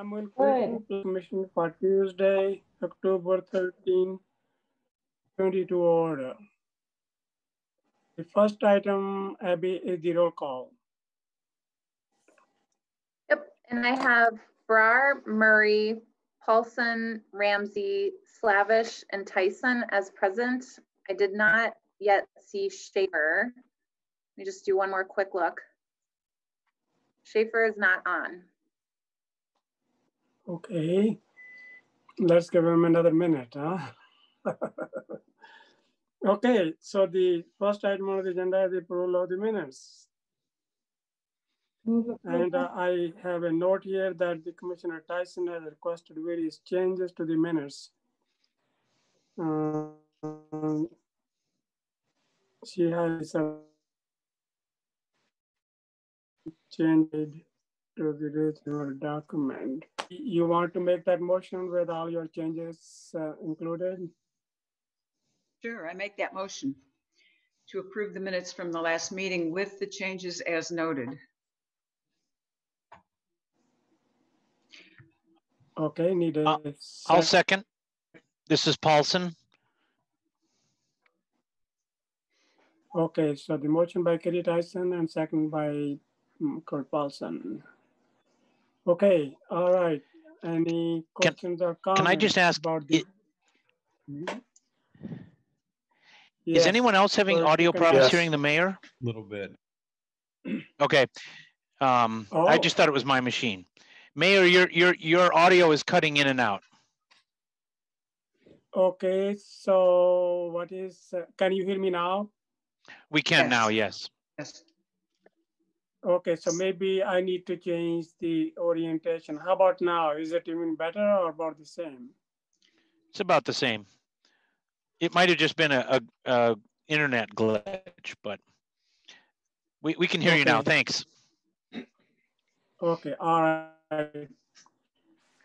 I'm will call the commission for Tuesday, October 13, 22 order. The first item, Abby, is the roll call. Yep, and I have Brar, Murray, Paulson, Ramsey, Slavish, and Tyson as present. I did not yet see Schaefer. Let me just do one more quick look. Schaefer is not on. Okay, let's give him another minute, huh? Okay, so the first item on the agenda is the approval of the minutes. And uh, I have a note here that the Commissioner Tyson has requested various changes to the minutes. Um, She has uh, changed to the original document. You want to make that motion with all your changes uh, included? Sure, I make that motion to approve the minutes from the last meeting with the changes as noted. Okay, need a. Uh, I'll sec- second. This is Paulson. Okay, so the motion by Kitty Tyson and second by mm, Kurt Paulson. Okay, all right. Any questions or comments? can I just ask, about the- i- Mhm. Is anyone else having Or audio problems Yes. hearing the mayor? A little bit. Okay. Um, I Oh. just thought it was my machine. Mayor, your, your, your audio is cutting in and out. Okay, so what is, uh, can you hear me now? We can now, yes. Yes, Okay, so maybe I need to change the orientation. How about now? Is it even better or about the same? It's about the same. It might have just been a, a, a internet glitch, but we, we can hear you now. Thanks. Okay, all right.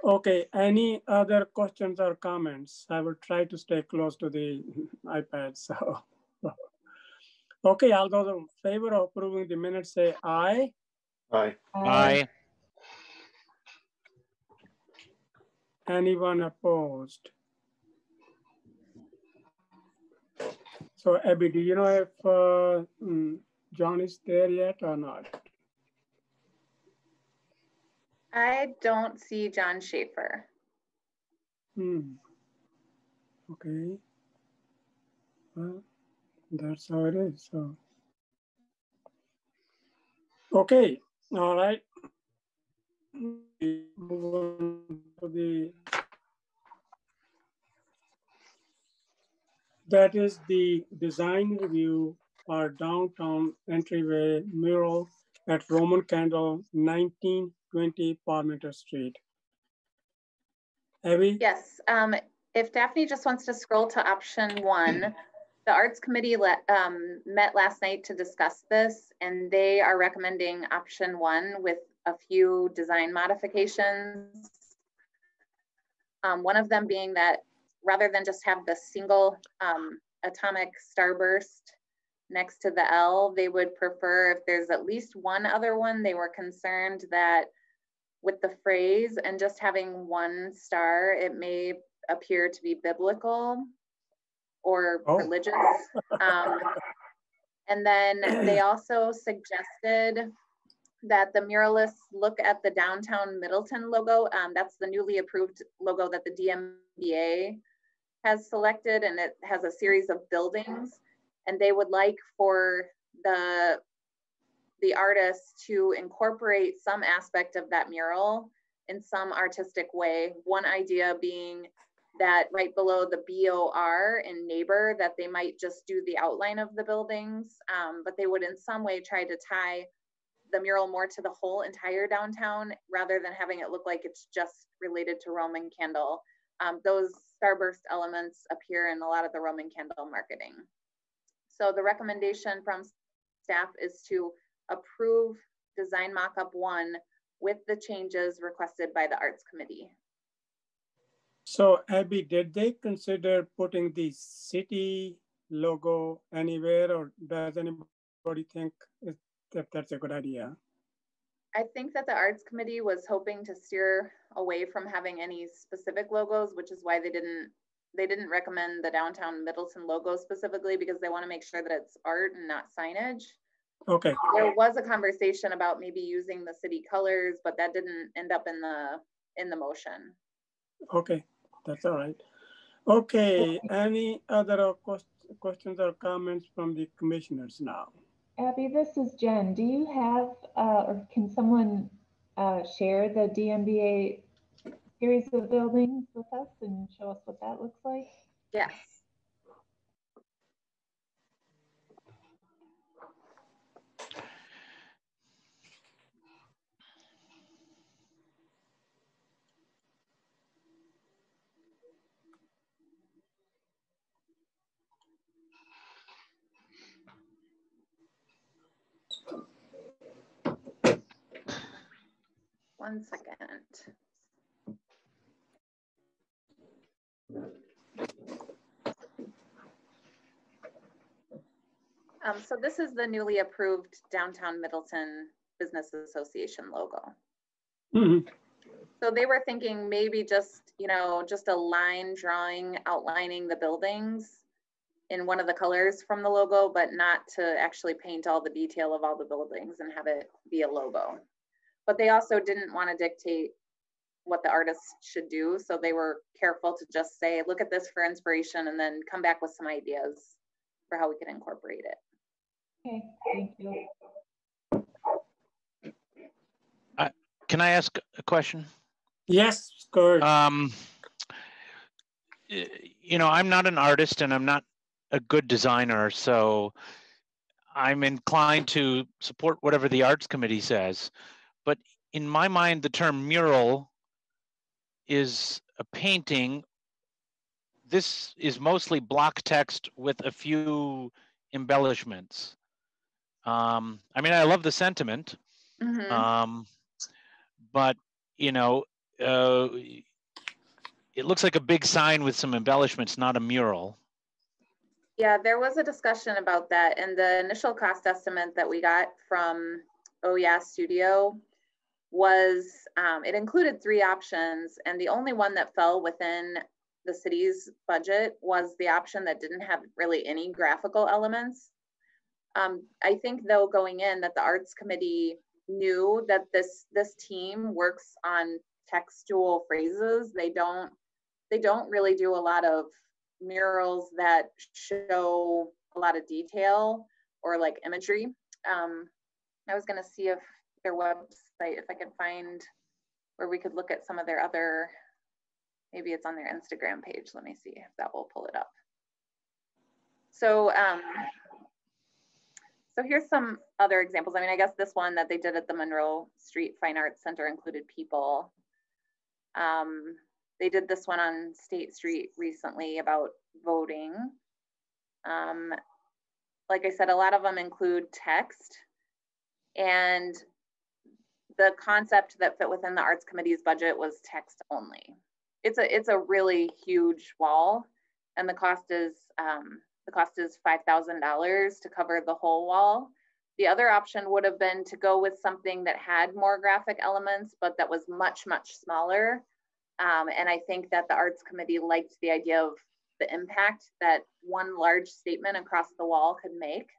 Okay, any other questions or comments? I will try to stay close to the iPad, so. Okay, all those in favor of approving the minutes, say aye. Aye. Aye. Anyone opposed? So Abby, do you know if uh, mm, John is there yet or not? I don't see John Schaefer. Hmm. Okay. Well, that's how it is, so. Okay, all right. We Move on to the. That is the design review for downtown entryway mural at Roman Candle, nineteen twenty Parmenter Street. Abby? Yes, um, if Daphne just wants to scroll to option one, the Arts Committee let, um, met last night to discuss this, and they are recommending option one with a few design modifications. Um, one of them being that rather than just have the single, um, atomic starburst next to the L, they would prefer if there's at least one other one, they were concerned that with the phrase and just having one star, it may appear to be biblical or Oh. religious. Um, and then they also suggested that the muralists look at the downtown Middleton logo. Um, that's the newly approved logo that the DMBA has selected, and it has a series of buildings. And they would like for the the artist to incorporate some aspect of that mural in some artistic way. One idea being that right below the BOR in neighbor, that they might just do the outline of the buildings, um, but they would in some way try to tie the mural more to the whole entire downtown rather than having it look like it's just related to Roman candle. Um, those starburst elements appear in a lot of the Roman candle marketing. So the recommendation from staff is to approve design mockup one with the changes requested by the Arts Committee. So Abby, did they consider putting the city logo anywhere or does anybody think that that's a good idea? I think that the arts committee was hoping to steer away from having any specific logos, which is why they didn't, they didn't recommend the downtown Middleton logo specifically because they want to make sure that it's art and not signage. Okay, There was a conversation about maybe using the city colors, but that didn't end up in the, in the motion. okay, that's all right. Okay, any other quest- questions or comments from the commissioners now? Abby, this is Jen. Do you have, uh, or can someone, uh, share the DMBA series of buildings with us and show us what that looks like? Yes. One second. Um, so this is the newly approved Downtown Middleton Business Association logo. Mhm, So they were thinking maybe just, you know, just a line drawing outlining the buildings in one of the colors from the logo, but not to actually paint all the detail of all the buildings and have it be a logo. But they also didn't want to dictate what the artists should do. So they were careful to just say, look at this for inspiration and then come back with some ideas for how we can incorporate it. Okay, thank you. Can I ask a question? Yes, Kurt, Um, you know, I'm not an artist and I'm not a good designer, so I'm inclined to support whatever the arts committee says. But in my mind, the term mural is a painting. This is mostly block text with a few embellishments. Um, I mean, I love the sentiment. Mhm. Um, but you know, uh, it looks like a big sign with some embellishments, not a mural. Yeah, there was a discussion about that and the initial cost estimate that we got from Oh Yeah Studio was, um, it included three options and the only one that fell within the city's budget was the option that didn't have really any graphical elements. Um, I think though going in that the arts committee knew that this, this team works on textual phrases. They don't, they don't really do a lot of murals that show a lot of detail or like imagery. Um, I was gonna see if their website, if I could find where we could look at some of their other, maybe it's on their Instagram page. Let me see if that will pull it up. So, um, so here's some other examples. I mean, I guess this one that they did at the Monroe Street Fine Arts Center included people. Um, they did this one on State Street recently about voting. Um, like I said, a lot of them include text. And the concept that fit within the Arts Committee's budget was text only. It's a, it's a really huge wall and the cost is, um, the cost is $5,000 to cover the whole wall. The other option would have been to go with something that had more graphic elements, but that was much, much smaller. Um, and I think that the Arts Committee liked the idea of the impact that one large statement across the wall could make.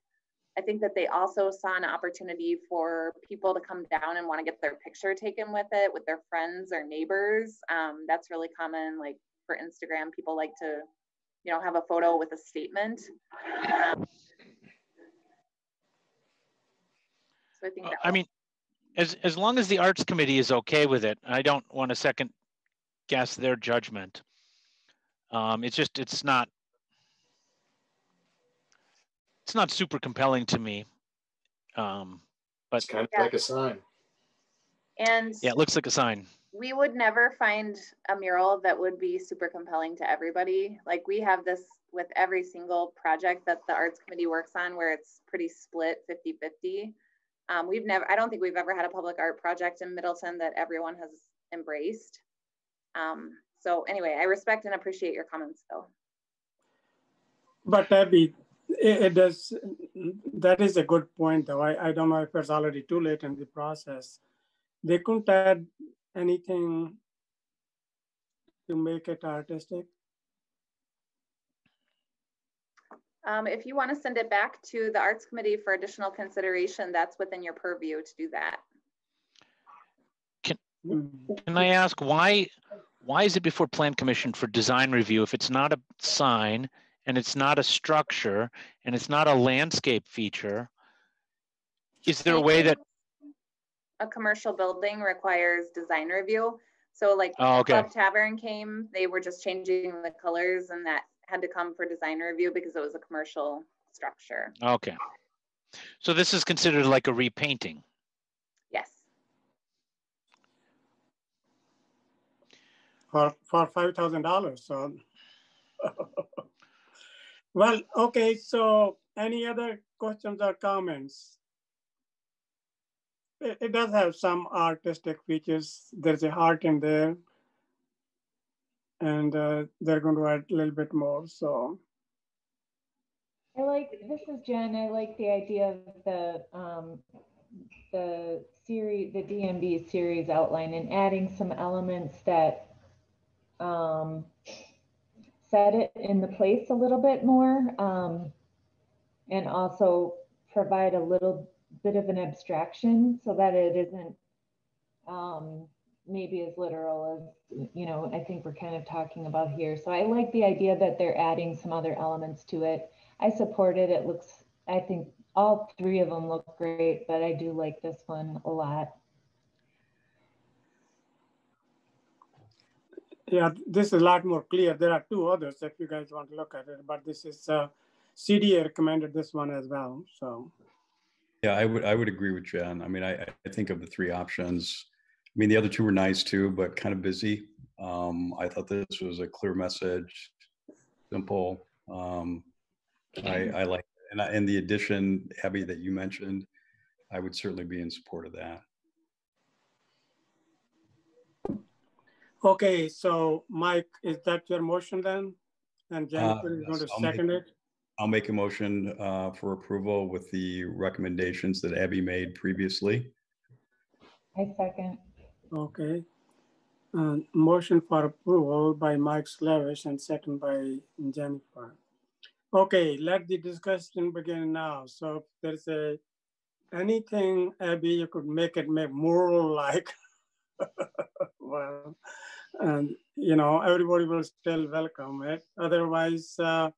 I think that they also saw an opportunity for people to come down and want to get their picture taken with it, with their friends or neighbors. Um, that's really common. Like for Instagram, people like to, you know, have a photo with a statement. Um, so I think Uh, that I mean, as, as long as the arts committee is okay with it, I don't want to second guess their judgment. Um, it's just, it's not, it's not super compelling to me. Um, But- It's kind of Yeah. like a sign. and yeah, it looks like a sign. we would never find a mural that would be super compelling to everybody. Like we have this with every single project that the arts committee works on where it's pretty split 50 50. Um, we've never, I don't think we've ever had a public art project in Middleton that everyone has embraced. Um, so anyway, I respect and appreciate your comments though. but Abby, it, it does, that is a good point though. I, I don't know if it's already too late in the process. they couldn't add anything to make it artistic. Um, if you want to send it back to the Arts Committee for additional consideration, that's within your purview to do that. Mm. Can I ask why, why is it before Plan Commission for design review if it's not a sign and it's not a structure and it's not a landscape feature? Is there a way that, A commercial building requires design review. So like oh, okay, Club Tavern came, they were just changing the colors and that had to come for design review because it was a commercial structure. okay. So this is considered like a repainting. Yes. for for five thousand dollars. So, well, okay. So, any other questions or comments? It, it does have some artistic features. There's a heart in there, and uh, they're going to add a little bit more. So, I like, this is Jen, I like the idea of the, um, the series, the DMB series outline and adding some elements that, um, set it in the place a little bit more, um, and also provide a little bit of an abstraction so that it isn't, um, maybe as literal as, you know, I think we're kind of talking about here. So I like the idea that they're adding some other elements to it. I support it. It looks, I think all three of them look great, but I do like this one a lot. Yeah, this is a lot more clear. There are two others if you guys want to look at it, but this is uh, CDA recommended this one as well. So, Yeah, I would, I would agree with Jen. I mean, I, I think of the three options. I mean, the other two were nice too, but kind of busy. Um, I thought this was a clear message, simple. Um, I, I like, and, I- and the addition, Abby, that you mentioned, I would certainly be in support of that. Okay. So, Mike, is that your motion then? And Jennifer is going yes, to I'll make- second it. I'll make a motion uh, for approval with the recommendations that Abby made previously. I second. Okay. Uh, motion for approval by Mike Slavish and second by Jennifer. Okay, let the discussion begin now. So if there's a, anything, Abby, you could make it make more like, well, and you know, everybody will still welcome it. Otherwise, uh,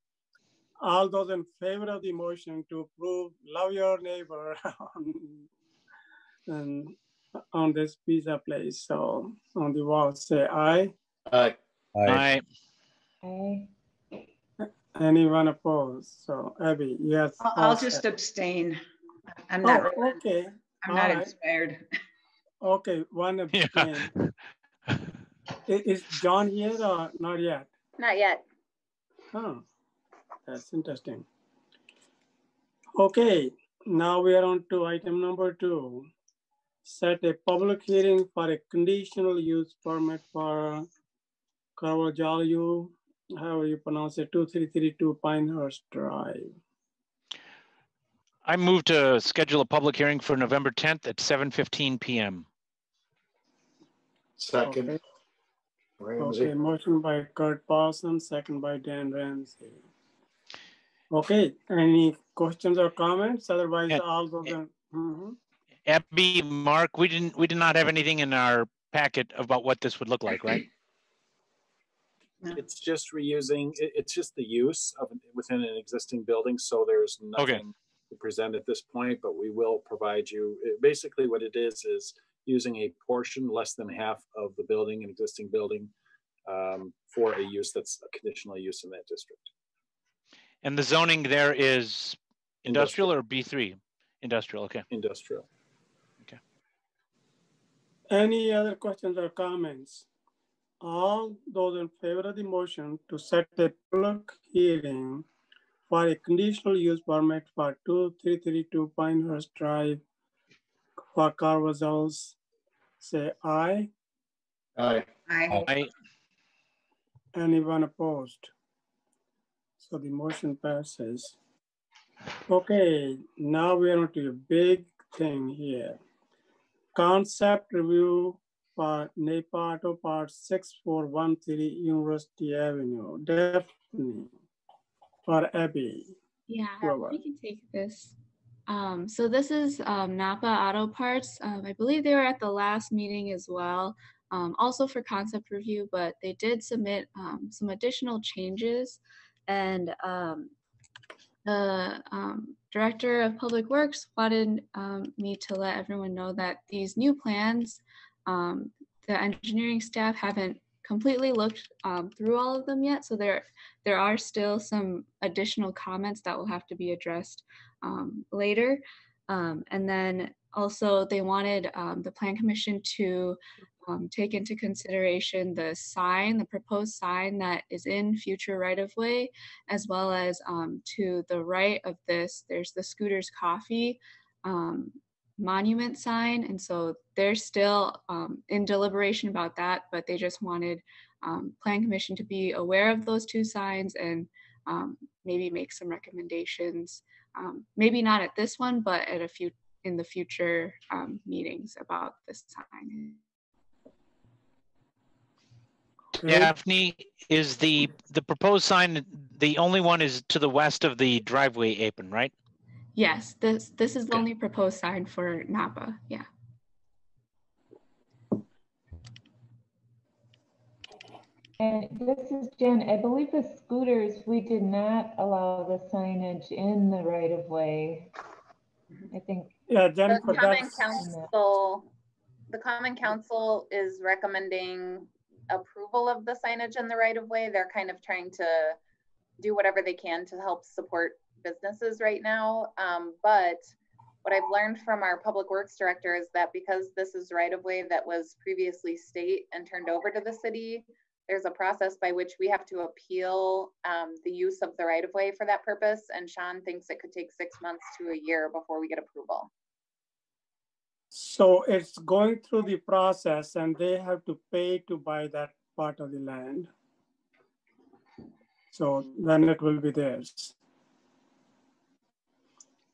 all those in favor of the motion to approve, love your neighbor and on this pizza place. So on the wall, say aye. Aye. Aye. I, Anyone opposed? So Abby, yes. I'll, I'll just set. abstain. I'm not, Oh, okay, I'm not all right. inspired. okay, one abstain. Yeah. I- Is John here or not yet? Not yet. Oh, that's interesting. Okay, now we are on to item number two. Set a public hearing for a conditional use permit for Carvajallo, how you pronounce it, two three three two Pinehurst Drive. I move to schedule a public hearing for November 10th at 7:15 PM. Second. Okay. Ramsey. Okay, motion by Kurt Paulson, second by Dan Ramsey. Okay, any questions or comments? Otherwise, Yeah. all those in, Mhm. Abby, Mark, we didn't, we did not have anything in our packet about what this would look like, right? It's just reusing, it, it's just the use of, within an existing building, so there's nothing to present at this point, but we will provide you, it- basically what it is, is using a portion, less than half of the building, an existing building, um, for a use that's a conditional use in that district. And the zoning there is industrial or B3? Industrial, okay. Industrial. Okay. Any other questions or comments? All those in favor of the motion to set a public hearing for a conditional use permit for two three three two Pinehurst Drive for Carvajals, say aye. Aye. I, I, Anyone opposed? So the motion passes. Okay, now we are on to a big thing here. concept review for NAPA Auto Part 6413 University Avenue. Daphne for Abby. Yeah, Whoever. we can take this. Um, so this is um, Napa Auto Parts. Um, I believe they were at the last meeting as well, um, also for concept review, but they did submit um, some additional changes. And um, the Director of Public Works wanted me to let everyone know that these new plans, the engineering staff haven't completely looked um, through all of them yet. So there, there are still some additional comments that will have to be addressed um, later. Um, and then also they wanted um, the Plan Commission to um, take into consideration the sign, the proposed sign that is in future right-of-way, as well as to the right of this, there's the Scooters Coffee um, monument sign. And so they're still um, in deliberation about that, but they just wanted um, Plan Commission to be aware of those two signs and um, maybe make some recommendations. Um, maybe not at this one, but at a few in the future um, meetings about this sign. Okay. Daphne, is the, the proposed sign, the only one is to the west of the driveway apron, right? Yes, this this is the Okay. only proposed sign for Napa. Yeah. And this is Jen. I believe the scooters, we did not allow the signage in the right of way. Mm-hmm. I think, Yeah, The common council, the common council is recommending approval of the signage in the right of way. They're kind of trying to do whatever they can to help support businesses right now. Um, but what I've learned from our public works director is that because this is right of way that was previously state and turned over to the city, there's a process by which we have to appeal um, the use of the right of way for that purpose. And Sean thinks it could take six months to a year before we get approval. so it's going through the process and they have to pay to buy that part of the land. So then it will be theirs.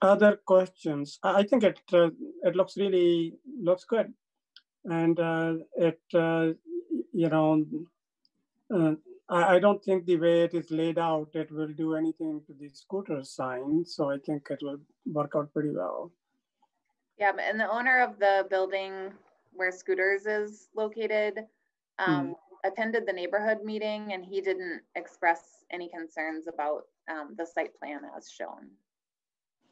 Other questions? I think it, uh, it looks really, looks good. And uh, it, uh, you know, uh, I, I don't think the way it is laid out, it will do anything to the scooter sign. So I think it will work out pretty well. Yeah, and the owner of the building where Scooters is located um, attended the neighborhood meeting and he didn't express any concerns about um, the site plan as shown.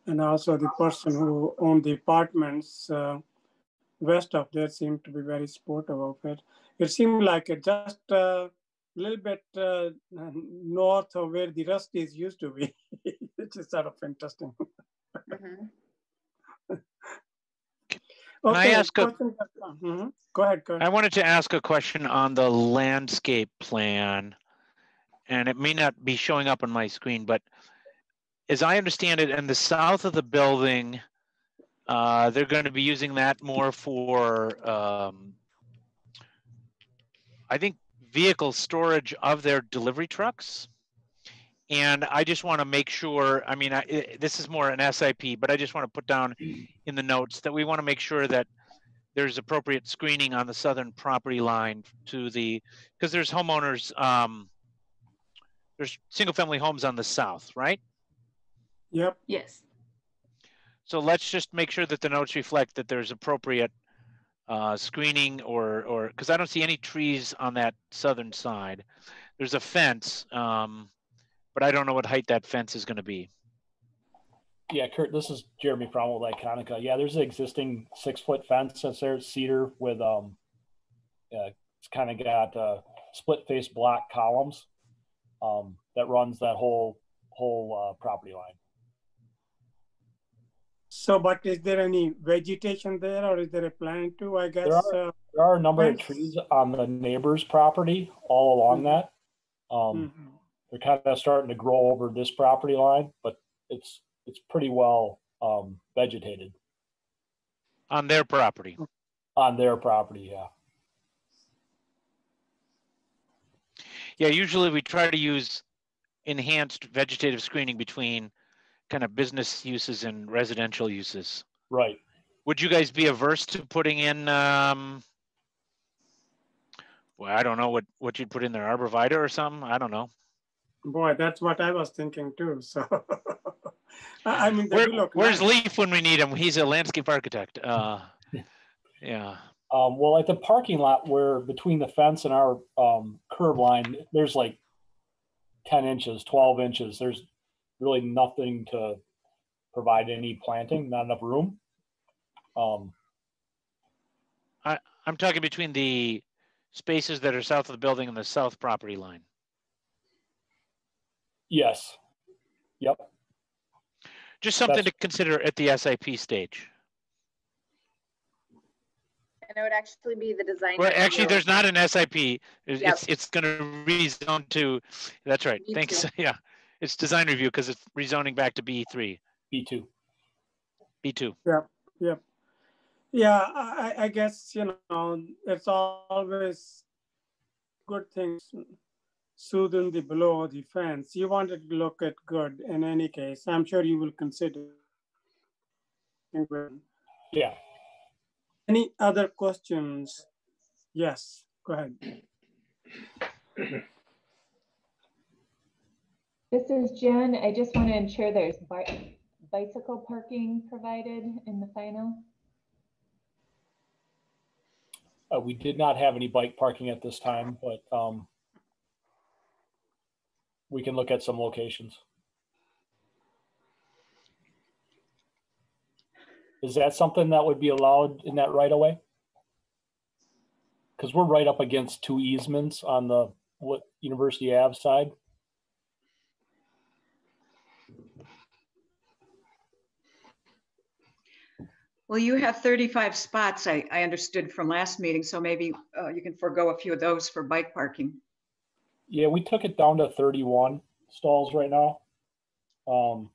And also the person who owned the apartments uh, west of there seemed to be very supportive of it. It seemed like it just a little bit uh, north of where the Rusty's used to be, which is sort of interesting. Mhm. Can I ask a- questions are done. Mhm. Go ahead, I wanted to ask a question on the landscape plan. And it may not be showing up on my screen, but as I understand it, in the south of the building, uh, they're going to be using that more for, um, I think, vehicle storage of their delivery trucks. And I just want to make sure, I mean, I, i- this is more an SIP, but I just want to put down in the notes that we want to make sure that there's appropriate screening on the southern property line to the, because there's homeowners, um, there's single-family homes on the south, right? Yep, Yes. So let's just make sure that the notes reflect that there's appropriate uh, screening or, or, because I don't see any trees on that southern side. There's a fence, um, but I don't know what height that fence is going to be. Yeah, Kurt, this is Jeremy Fromm with Iconica. Yeah, there's an existing six foot fence that's there, cedar with, um, uh, it's kind of got, uh, split face block columns, um, that runs that whole, whole, uh, property line. So but is there any vegetation there or is there a plan to, I guess? are- uh, There are a number of trees on the neighbor's property all along that. Um, mhm. they're kind of starting to grow over this property line, but it's, it's pretty well, um, vegetated On their property. on their property, yeah. Yeah, usually we try to use enhanced vegetative screening between kind of business uses and residential uses. Right. would you guys be averse to putting in, um, well, I don't know what, what you'd put in there, arborvitae or something? I don't know. Boy, that's what I was thinking too, so. I I mean, Where, look where's nice. Leaf when we need him? He's a landscape architect. Uh, yeah. Um, well, at the parking lot where between the fence and our, um, curb line, there's like ten inches, twelve inches. There's really nothing to provide any planting, not enough room. Um, I'm talking between the spaces that are south of the building and the south property line. yes. Yep. Just something That's- to consider at the SIP stage. And it would actually be the design. Well, actually, review. there's not an SIP. It's, Yep. it's, it's gonna rezone to, that's right. B2. Thanks. Yeah. It's design review because it's rezoning back to B three, B two. B two. Yeah, I, I- I guess, you know, it's always good things soothing the below the fence. You wanted to look at good in any case. I'm sure you will consider. Yeah. Any other questions? Yes, go ahead. This is Jen. I just want to ensure there's bicycle parking provided in the final. Uh, we did not have any bike parking at this time, but, um, we can look at some locations. Is that something that would be allowed in that right away? Because we're right up against two easements on the, what, University Ave side. Well, you have 35 spots, I, I understood from last meeting, so maybe uh, you can forego a few of those for bike parking. Yeah, we took it down to thirty-one stalls right now. Um,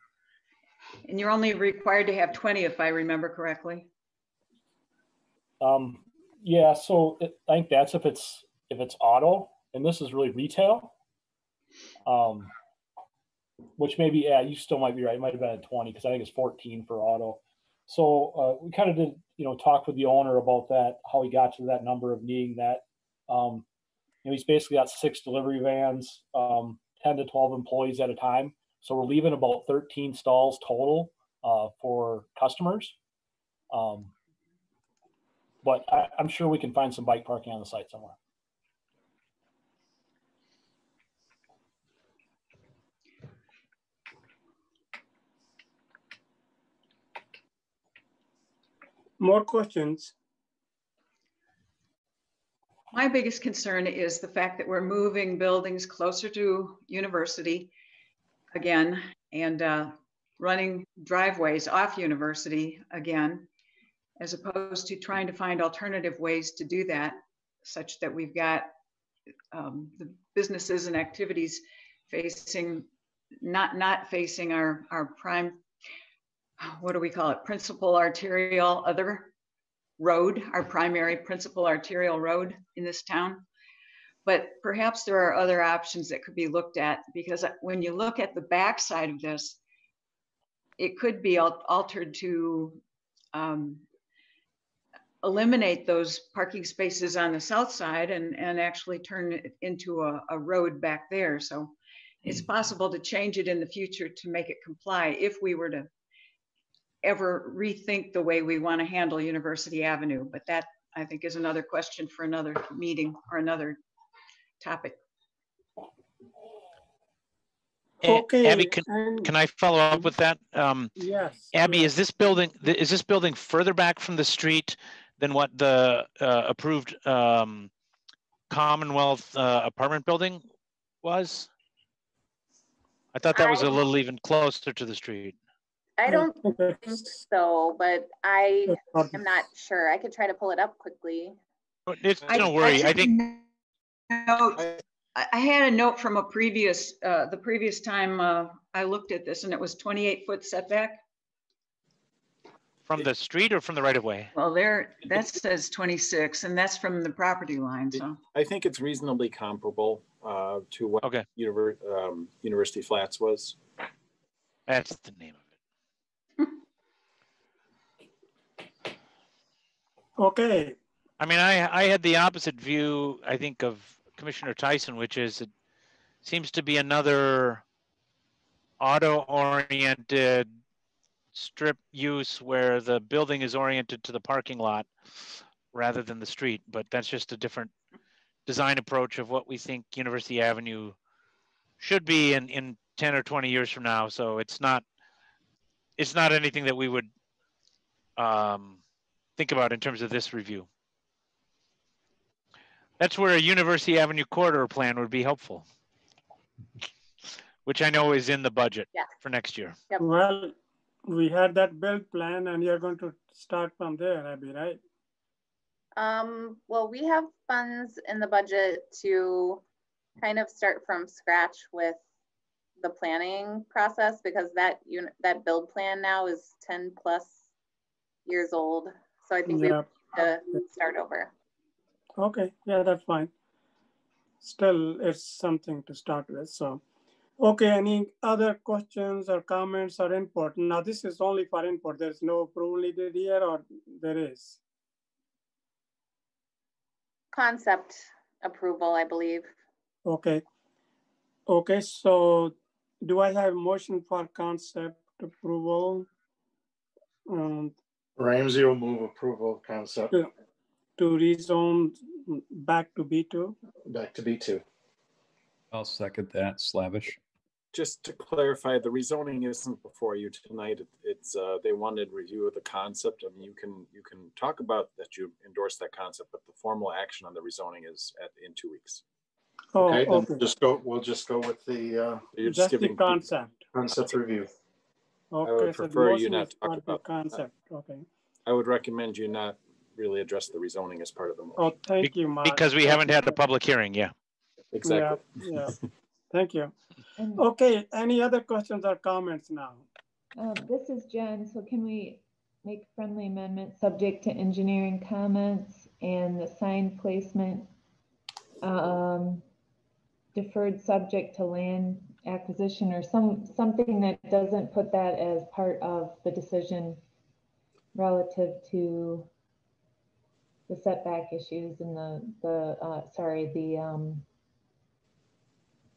And you're only required to have 20, if I remember correctly. Um, yeah, so it- I think that's if it's, if it's auto, and this is really retail. Um, which maybe, yeah, you still might be right, it might have been at twenty, because I think it's fourteen for auto. So, uh, we kind of did, you know, talk with the owner about that, how he got to that number of needing that. Um, you know, he's basically got six delivery vans, um, ten to twelve employees at a time. So we're leaving about thirteen stalls total, uh, for customers. Um, but I, I'm sure we can find some bike parking on the site somewhere. More questions? My biggest concern is the fact that we're moving buildings closer to university again and uh, running driveways off university again, as opposed to trying to find alternative ways to do that, such that we've got um, the businesses and activities facing, not, not facing our, our prime, what do we call it, principal arterial other road, our primary principal arterial road in this town. But perhaps there are other options that could be looked at because when you look at the backside of this, it could be altered to um, eliminate those parking spaces on the south side and, and actually turn it into a, a road back there. So it's possible to change it in the future to make it comply if we were to ever rethink the way we want to handle University Avenue. But that, I think, is another question for another meeting or another topic. Okay. Abby, can, and- can I follow up with that? Um, Yes. Abby, is this building, is this building further back from the street than what the uh, approved um, Commonwealth uh, apartment building was? I thought that was a I- little even closer to the street. I don't think think so, but I am not sure. I could try to pull it up quickly. It's, don't worry, I took a think, note- I, I had a note from a previous, uh, the previous time, uh, I looked at this and it was twenty-eight foot setback. from the street or from the right of way? Well, there, that says twenty-six and that's from the property line, so. I think it's reasonably comparable uh, to what Okay. Univer- um, University Flats was. That's the name of it. Okay, I mean, I, I had the opposite view, I think, of Commissioner Tyson, which is it seems to be another auto-oriented strip use where the building is oriented to the parking lot rather than the street, but that's just a different design approach of what we think University Avenue should be in, in 10 or 20 years from now. So it's not, it's not anything that we would um, think about in terms of this review. That's where a University Avenue corridor plan would be helpful. Which I know is in the budget Yes. for next year. Yep. well, we had that build plan and you're going to start from there, Abby, right? Um, well, we have funds in the budget to kind of start from scratch with the planning process because that unit, that build plan now is ten plus years old. So I think we have to start over. okay, yeah, that's fine. Still, it's something to start with, so. Okay, any other questions or comments or input? Now, this is only for input. There's no approval needed here or there is? Concept approval, I believe. Okay. Okay, so do I have motion for concept approval? Um, Ramsey will move approval of concept to rezone back to B two? back to B2. I'll second that, Slavish. Just to clarify, the rezoning isn't before you tonight. It- It's, uh, they wanted review of the concept. I mean, you can, you can talk about that you endorse that concept, but the formal action on the rezoning is at, in two weeks. Oh, Okay, okay, just go, we'll just go with the uh, You're just the giving- concept. concept review. Okay, so the prefer you motion not is talk for the about that. concept, okay. I would recommend you not really address the rezoning as part of the Oh, motion. thank you, Mark. Because we haven't had a public hearing, yeah. Exactly. Yeah, yeah, thank you. And Okay, any other questions or comments now? uh, this is Jen, so can we make friendly amendments subject to engineering comments and the sign placement? um, Deferred subject to land acquisition or some, something that doesn't put that as part of the decision relative to the setback issues and the, the, uh, sorry, the, um,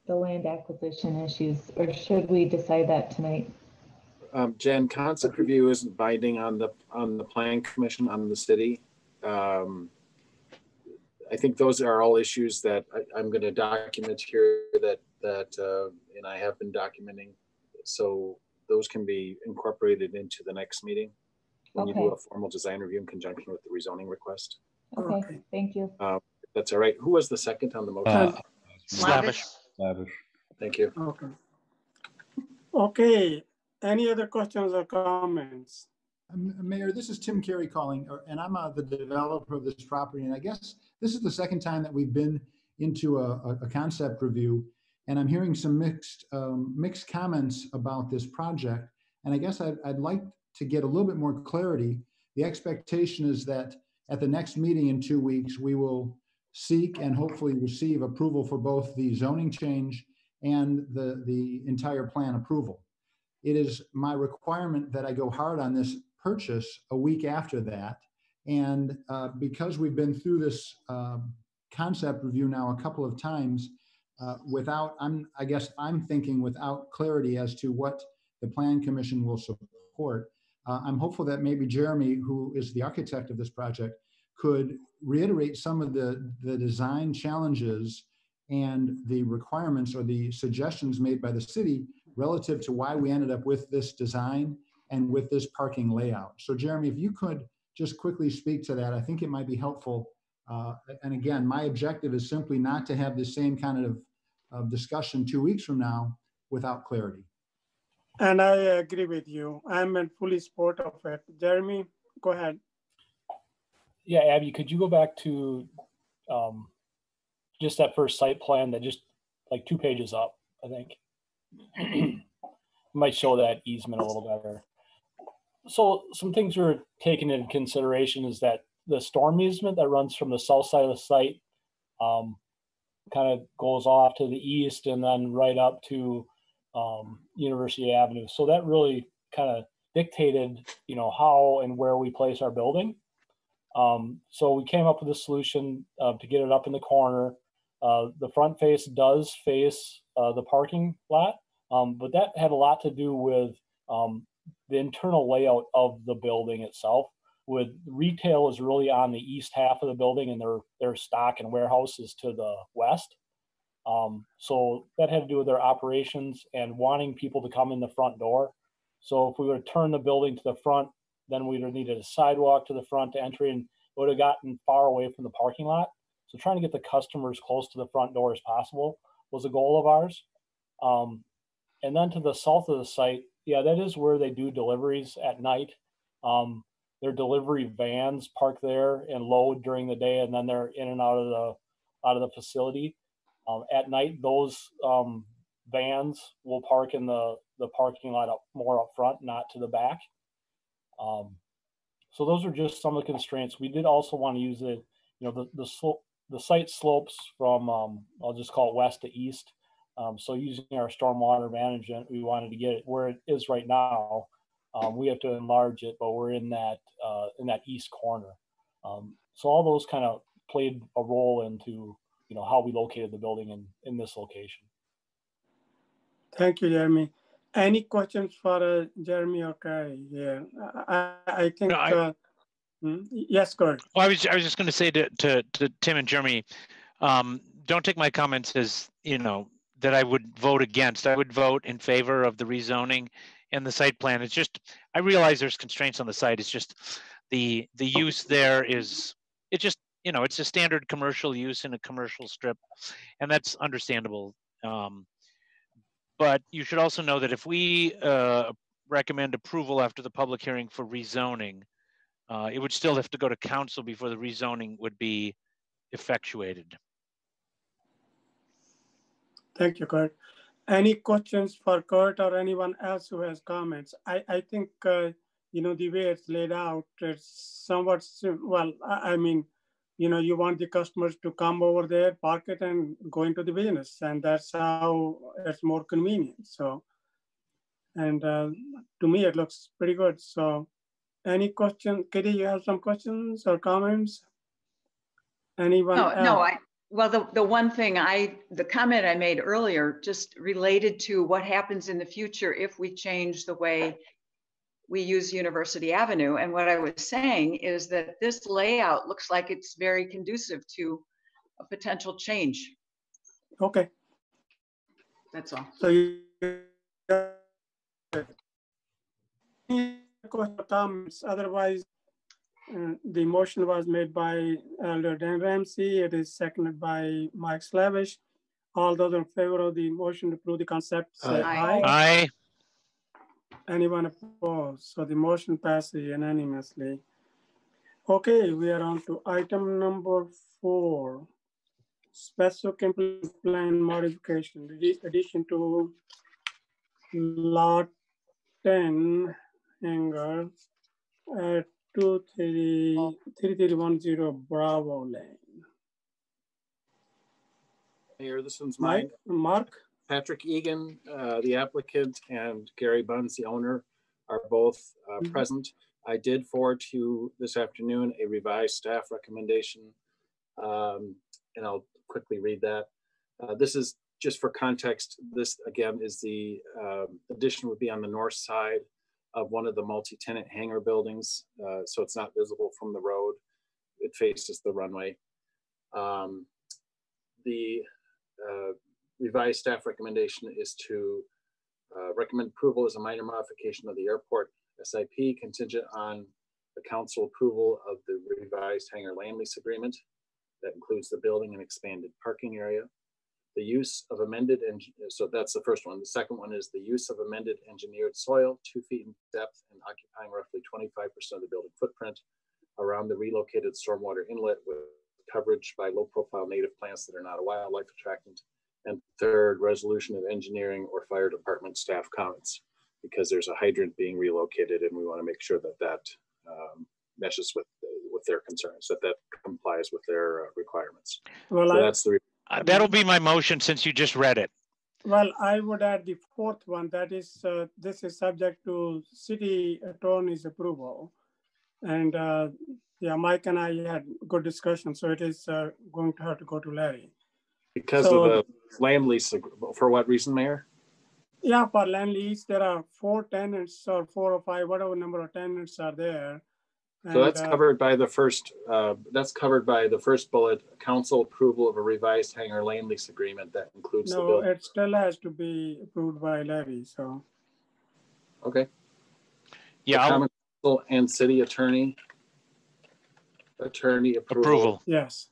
the land acquisition issues, or should we decide that tonight? Um, Jen, concept review isn't binding on the, on the plan commission, on the city. Um, I think those are all issues that I, I'm gonna document here that, that, uh, and I have been documenting. So those can be incorporated into the next meeting when you do a formal design review in conjunction with the rezoning request. Okay, Okay. thank you. That's all right. Who was the second on the motion? Uh, Slavish. Slavish. Thank you. Okay. Okay, any other questions or comments? Um, Mayor, this is Tim Carey calling, and I'm uh, the developer of this property. And I guess this is the second time that we've been into a, a- a concept review. And I'm hearing some mixed, um, mixed comments about this project. And I guess I'd, I'd like to get a little bit more clarity. The expectation is that at the next meeting in two weeks, we will seek and hopefully receive approval for both the zoning change and the, the entire plan approval it is my requirement that I go hard on this purchase a week after that. And uh, because we've been through this um, concept review now a couple of times, uh, without, I'm, I guess I'm thinking without clarity as to what the Plan Commission will support. Uh, I'm hopeful that maybe Jeremy, who is the architect of this project, could reiterate some of the, the design challenges and the requirements or the suggestions made by the city relative to why we ended up with this design and with this parking layout. So Jeremy, if you could just quickly speak to that, I think it might be helpful. Uh, And again, my objective is simply not to have the same kind of, of discussion two weeks from now without clarity. And I agree with you. I'm in fully support of it. Jeremy, go ahead. Yeah, Abby, could you go back to um, just that first site plan that just like two pages up, I think? Might show that easement a little better. So some things we're taking into consideration is that the storm easement that runs from the south side of the site um, kind of goes off to the east and then right up to um, University Avenue. So that really kind of dictated, you know, how and where we place our building. Um, so we came up with a solution uh, to get it up in the corner. Uh, the front face does face uh, the parking lot, um, but that had a lot to do with um, the internal layout of the building itself. With retail is really on the east half of the building, and their their stock and warehouse is to the west. Um, so that had to do with their operations and wanting people to come in the front door. So if we were to turn the building to the front, then we'd have needed a sidewalk to the front to entry and would have gotten far away from the parking lot. So trying to get the customers close to the front door as possible was a goal of ours. Um, and then to the south of the site, yeah, that is where they do deliveries at night. Um, their delivery vans park there and load during the day, and then they're in and out of the out of the facility. Um, at night, those um, vans will park in the the parking lot up more up front, not to the back. Um, so those are just some of the constraints. We did also want to use it, you know, the the slope the site slopes from um, I'll just call it west to east. Um, so using our stormwater management, we wanted to get it where it is right now. Um, we have to enlarge it, but we're in that uh, in that east corner. Um, so all those kind of played a role into you know how we located the building in in this location. Thank you, Jeremy. Any questions for uh, Jeremy or Kai? Yeah, I, I think. No, I- uh, hmm? Yes, go ahead. Well, I was, I was just going to say to, to, to Tim and Jeremy, um, don't take my comments as, you know, that I would vote against. I would vote in favor of the rezoning and the site plan. It's just, I realize there's constraints on the site. It's just the, the use there is, it just, you know, it's a standard commercial use in a commercial strip, and that's understandable. Um, but you should also know that if we uh, recommend approval after the public hearing for rezoning, uh, it would still have to go to council before the rezoning would be effectuated. Thank you, Kurt. Any questions for Kurt or anyone else who has comments? I, I think, uh, you know, the way it's laid out, it's somewhat, well, I, I mean, you know, you want the customers to come over there, park it and go into the business. And that's how it's more convenient. So, and uh, to me, it looks pretty good. So any question, Kitty, you have some questions or comments? Anyone No, else? no, I, well, the, the one thing I, the comment I made earlier, just related to what happens in the future if we change the way we use University Avenue. And what I was saying is that this layout looks like it's very conducive to a potential change. Okay, That's all. so you. Any questions? Otherwise, uh, the motion was made by Alder Dan Ramsey. It is seconded by Mike Slavish. All those in favor of the motion to approve the concept, say Aye. aye. Aye. Anyone opposed? So the motion passes unanimously. Okay, we are on to item number four. Special complaint plan modification, addition to lot ten hangar at two three, three three one zero Bravo Lane. Mayor, this one's mine. Mike, Mark? Patrick Egan, uh, the applicant, and Gary Buns, the owner, are both uh, Mhm. present. I did forward to you this afternoon a revised staff recommendation, um, and I'll quickly read that. Uh, This is just for context. This, again, is the um, addition would be on the north side of one of the multi-tenant hangar buildings, uh, so it's not visible from the road. It faces the runway. Um, The uh, revised staff recommendation is to uh, recommend approval as a minor modification of the airport SIP contingent on the council approval of the revised hangar land lease agreement. That includes the building and expanded parking area. The use of amended, and so that's the first one. The second one is the use of amended engineered soil, two feet in depth and occupying roughly twenty-five percent of the building footprint around the relocated stormwater inlet with coverage by low-profile native plants that are not a wildlife attractant. And third, resolution of engineering or fire department staff comments, because there's a hydrant being relocated and we want to make sure that that um, meshes with, with their concerns, that that complies with their uh, requirements. Well, So I, that's the, Uh, That'll be my motion since you just read it. well, I would add the fourth one, that is, uh, this is subject to city attorney's approval. And uh, yeah, Mike and I had good discussion, so it is uh, going to have to go to Larry. Because So- of the land lease, for what reason, Mayor? Yeah, for land lease, there are four tenants or four or five, whatever number of tenants are there. So that's And, uh, covered by the first, uh, that's covered by the first bullet, council approval of a revised hangar land lease agreement that includes the No, building. it still has to be approved by Larry, so. Okay. Yeah, The I'll- common council and city attorney. Attorney approval. approval. Yes,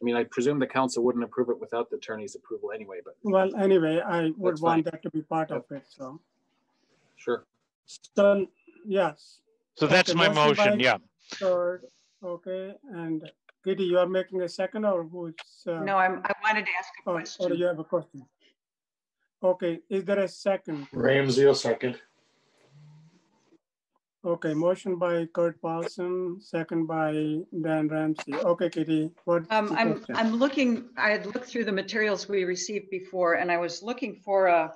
I mean, I presume the council wouldn't approve it without the attorney's approval anyway, but well, anyway, I would That's want that to be part of it, so. sure. So, yes, So that's Okay, my motion by- yeah. third, okay, and Kitty, you are making a second or who's? uh, No, I'm, I wanted to ask a Or or question. you have a question? Okay, is there a second? Ramsey a second. Okay, motion by Kurt Paulson, second by Dan Ramsey. Okay, Kitty, what? Um, I'm, I'm looking, I had looked through the materials we received before and I was looking for a,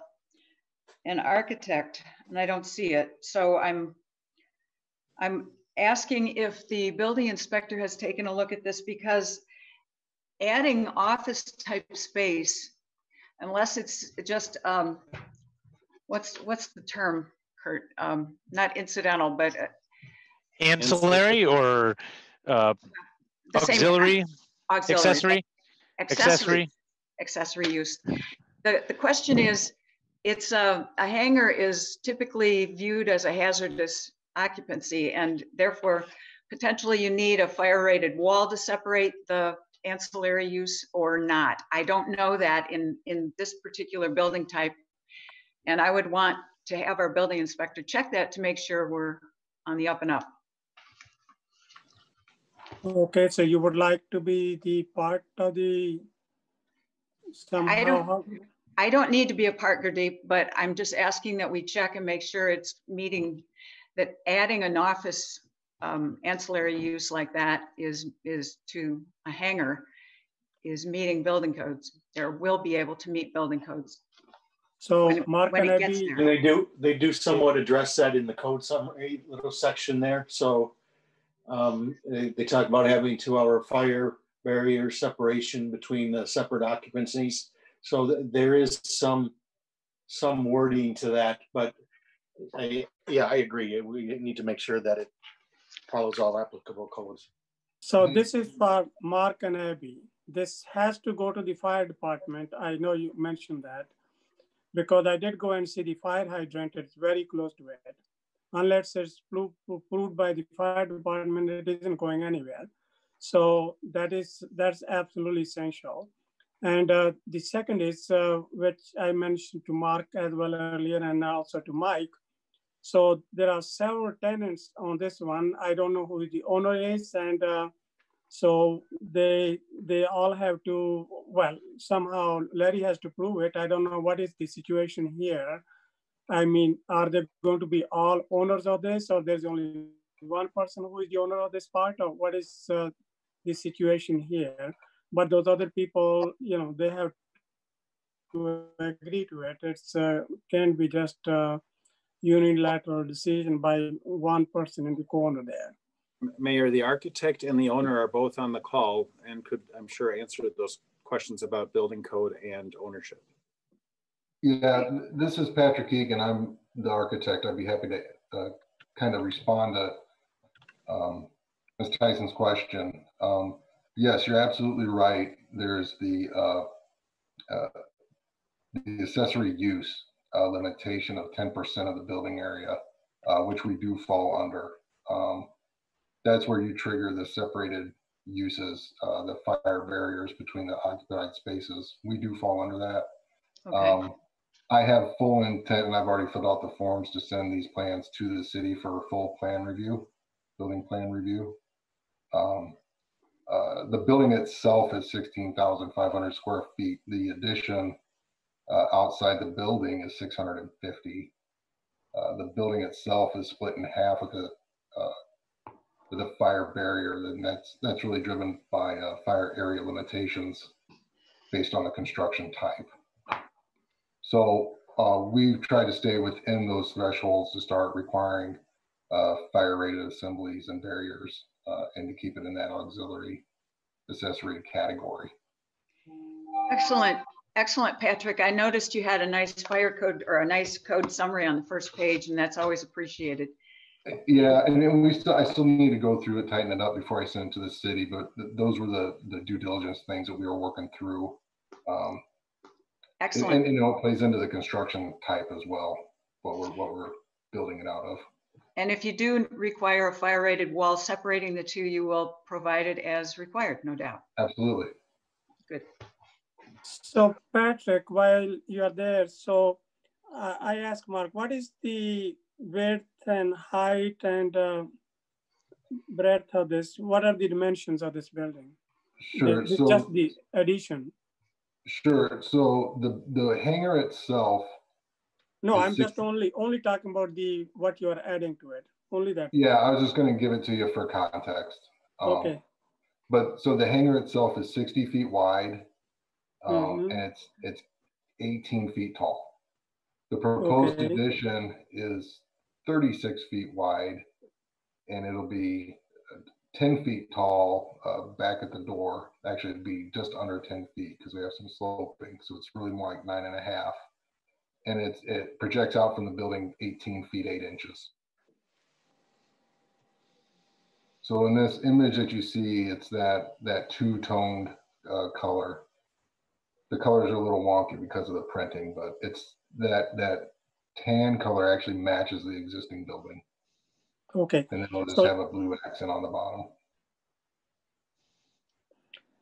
an architect and I don't see it. So I'm, I'm asking if the building inspector has taken a look at this because adding office type space, unless it's just, um, what's, what's the term, Kurt? Um, not incidental, but uh, Ancillary or uh, the same. auxiliary, auxiliary. accessory, accessory? accessory use. The, the question is, it's a, a hangar is typically viewed as a hazardous occupancy and therefore potentially you need a fire rated wall to separate the ancillary use or not. I don't know that in, in this particular building type. And I would want to have our building inspector check that to make sure we're on the up and up. Okay, so you would like to be the part of the somehow? don't- I don't need to be a partner deep, but I'm just asking that we check and make sure it's meeting, that adding an office um, ancillary use like that is, is to a hangar is meeting building codes. There will be able to meet building codes. So when it- Mark when and it gets Abby, there. And they do, they do somewhat address that in the code summary, little section there, so. Um, they, they talk about having two-hour fire barrier separation between the separate occupancies. So th- there is some, some wording to that, but I, yeah, I agree. We need to make sure that it follows all applicable codes. so Mm-hmm. this is for Mark and Abby. This has to go to the fire department. I know you mentioned that. Because I did go and see the fire hydrant, it's very close to it. Unless it's appro- approved by the fire department, it isn't going anywhere. So that is, that's absolutely essential. And uh, the second is, uh, which I mentioned to Mark as well earlier and also to Mike. So there are several tenants on this one. I don't know who the owner is and uh, so they, they all have to, well, somehow Larry has to prove it. I don't know what is the situation here. I mean, are they going to be all owners of this or there's only one person who is the owner of this part or what is uh, the situation here? But those other people, you know, they have to agree to it. It's uh, can't be just a unilateral decision by one person in the corner there. Mayor, the architect and the owner are both on the call and could, I'm sure, answer those questions about building code and ownership. Yeah, this is Patrick Egan. I'm the architect. I'd be happy to uh, kind of respond to um, Ms. Tyson's question. Um, Yes, you're absolutely right. There's the uh, uh, the accessory use uh, limitation of 10% of the building area, uh, which we do fall under. Um, That's where you trigger the separated uses, uh, the fire barriers between the occupied spaces. We do fall under that. Okay, Um, I have full intent, and I've already filled out the forms to send these plans to the city for a full plan review, building plan review. Um, uh, the building itself is sixteen thousand five hundred square feet. The addition uh, outside the building is six hundred and fifty. Uh, the building itself is split in half with a uh, with a fire barrier, and that's that's really driven by uh, fire area limitations based on the construction type. So uh, we've tried to stay within those thresholds to start requiring uh, fire rated assemblies and barriers and to keep it in that auxiliary accessory category. Excellent, excellent, Patrick. I noticed you had a nice fire code or a nice code summary on the first page, and that's always appreciated. Yeah, and then we still, I still need to go through it, tighten it up before I send it to the city, but th- those were the, the due diligence things that we were working through. Um, and, Excellent. and, you know, it plays into the construction type as well, what we're, what we're building it out of. And if you do require a fire rated wall separating the two, you will provide it as required, no doubt. Absolutely. Good. So Patrick, while you're there, so uh, I asked Mark, what is the width and height and uh, breadth of this? What are the dimensions of this building? Sure. So, Just the addition. sure. So the, the hangar itself, No, I'm just only, only talking about the, what you are adding to it, only that. yeah, I was just going to give it to you for context. Um, Okay, But so the hangar itself is 60 feet wide, um, Mhm. and it's it's 18 feet tall. The proposed Okay. addition is 36 feet wide, and it'll be uh, 10 feet tall uh, back at the door. Actually, it'd be just under 10 feet because we have some sloping, so it's really more like nine and a half. And it's it projects out from the building 18 feet 8 inches. So in this image that you see, it's that that two-toned uh, color. The colors are a little wonky because of the printing, but it's that that tan color actually matches the existing building, okay. and then it'll just So- have a blue accent on the bottom.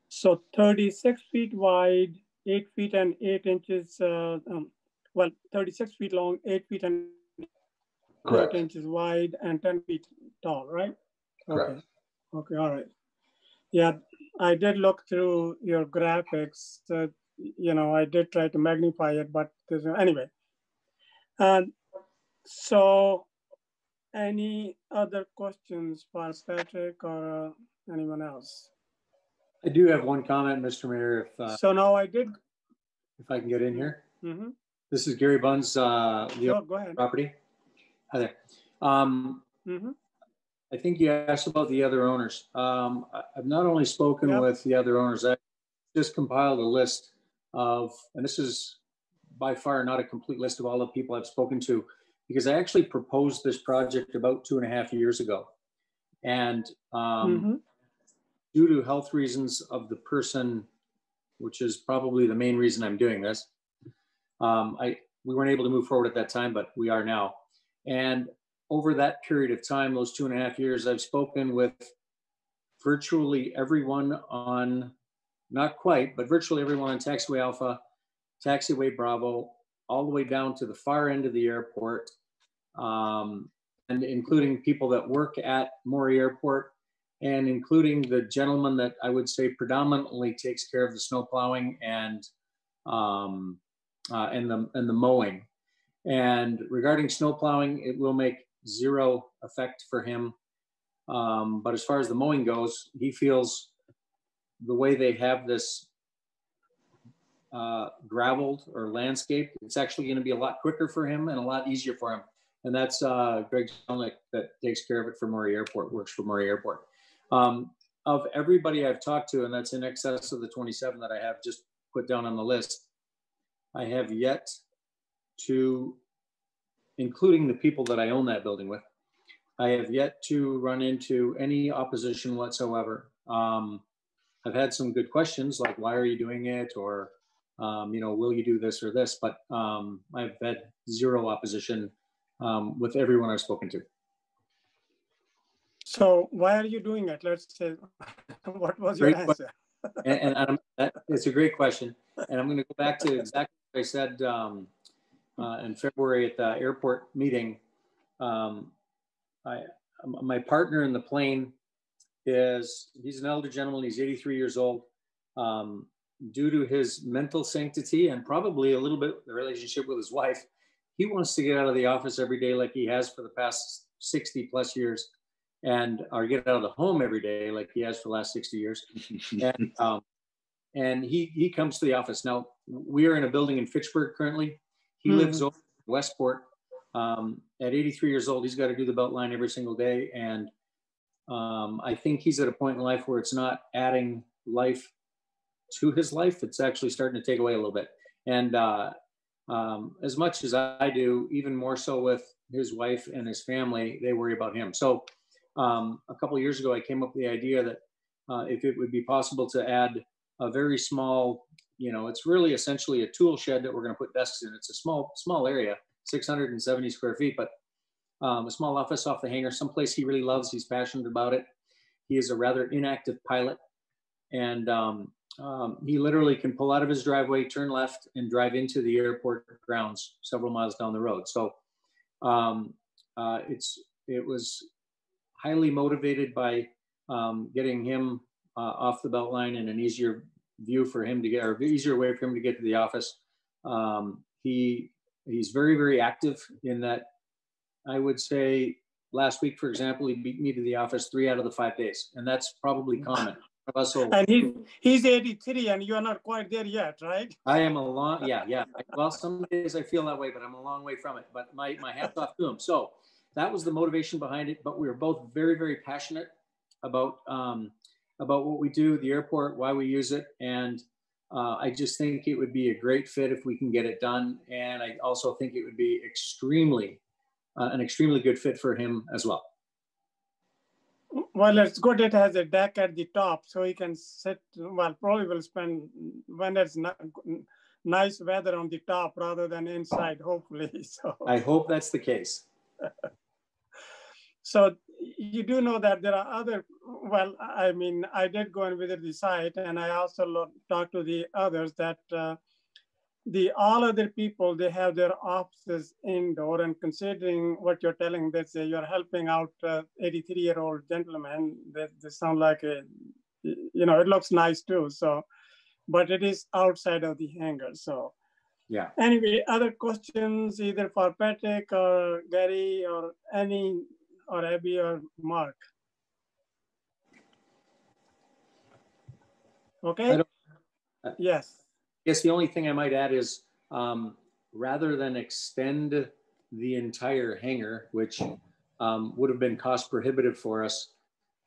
So 36 feet wide, eight feet and eight inches, uh, um, well, 36 feet long, eight feet and Correct. eight inches wide and 10 feet tall, right? Correct. Okay. Okay, all right. Yeah, I did look through your graphics. Uh, you know, I did try to magnify it, but there's, anyway. And so, any other questions for Patrick or uh, anyone else? I do have one comment, Mr. Mayor, if, uh, So now I did. if I can get in here. Mm-hmm. This is Gary Buns, uh, Sure, go ahead. property. Hi there. Um, Mm-hmm. I think you asked about the other owners. Um, I've not only spoken Yep. with the other owners, I just compiled a list of, and this is by far not a complete list of all the people I've spoken to, because I actually proposed this project about two and a half years ago. And um, Mm-hmm. due to health reasons of the person, which is probably the main reason I'm doing this, um, I we weren't able to move forward at that time, but we are now. And over that period of time, those two and a half years, I've spoken with virtually everyone on, not quite, but virtually everyone on Taxiway Alpha, Taxiway Bravo, all the way down to the far end of the airport, um, and including people that work at Morey Airport, and including the gentleman that I would say predominantly takes care of the snow plowing and um, uh, and the and the mowing. And regarding snow plowing, it will make zero effect for him. Um, but as far as the mowing goes, he feels the way they have this uh, graveled or landscaped, it's actually going to be a lot quicker for him and a lot easier for him. And that's uh, Greg Zelnick that takes care of it for Morey Airport, works for Morey Airport. Um, of everybody I've talked to, and that's in excess of the 27 that I have just put down on the list, I have yet to, including the people that I own that building with, I have yet to run into any opposition whatsoever. Um, I've had some good questions like, why are you doing it? Or, um, you know, will you do this or this? But um, I've had zero opposition um, with everyone I've spoken to. So why are you doing it? Let's say, what was your Great que- answer? and, and that, it's a great question. And I'm going to go back to exactly what I said um, uh, in February at the airport meeting. Um, I, my partner in the plane is, he's an elder gentleman, he's 83 years old. Um, due to his mental sanctity and probably a little bit the relationship with his wife, he wants to get out of the office every day like he has for the past 60 plus years and or get out of the home every day like he has for the last 60 years. and um, and he he comes to the office. Now we are in a building in Fitchburg currently. He Mhm. lives over in Westport, Um, at 83 years old, he's got to do the belt line every single day. And um, I think he's at a point in life where it's not adding life to his life. It's actually starting to take away a little bit. And uh, um, as much as I do, even more so with his wife and his family, they worry about him. So um, a couple years ago, I came up with the idea that uh, if it would be possible to add a very small, you know, it's really essentially a tool shed that we're going to put desks in. It's a small, small area, 670 square feet, but um, a small office off the hangar, someplace he really loves. He's passionate about it. He is a rather inactive pilot, and um, um, he literally can pull out of his driveway, turn left, and drive into the airport grounds several miles down the road. So um, uh, it's it was highly motivated by um, getting him uh, off the belt line and an easier view for him to get, or easier way for him to get to the office. Um, he he's very very active in that. I would say last week, for example, he beat me to the office three out of the five days, and that's probably common. So, and he he's 83 and you are not quite there yet, right? I am a long, yeah, yeah. Well, some days I feel that way, but I'm a long way from it. But my, my hat's off to him. So that was the motivation behind it. But we were both very, very passionate about um, about what we do the airport, why we use it, and uh, I just think it would be a great fit if we can get it done. And I also think it would be extremely uh, an extremely good fit for him as well. Well, it's good it has a deck at the top so he can sit, well, probably will spend when it's not nice weather on the top rather than inside, hopefully. So I hope that's the case. so you do know that there are other, well, I mean, I did go and visit the site and I also talked to the others that uh, the all other people they have their offices indoor and considering what you're telling that say you're helping out uh, 83 year old gentleman that they sound like a you know it looks nice too so but it is outside of the hangar so. Yeah. Anyway other questions either for patrick or gary or any or abby or mark? Okay? yes Yes, the only thing I might add is um, rather than extend the entire hangar, which um, would have been cost prohibitive for us,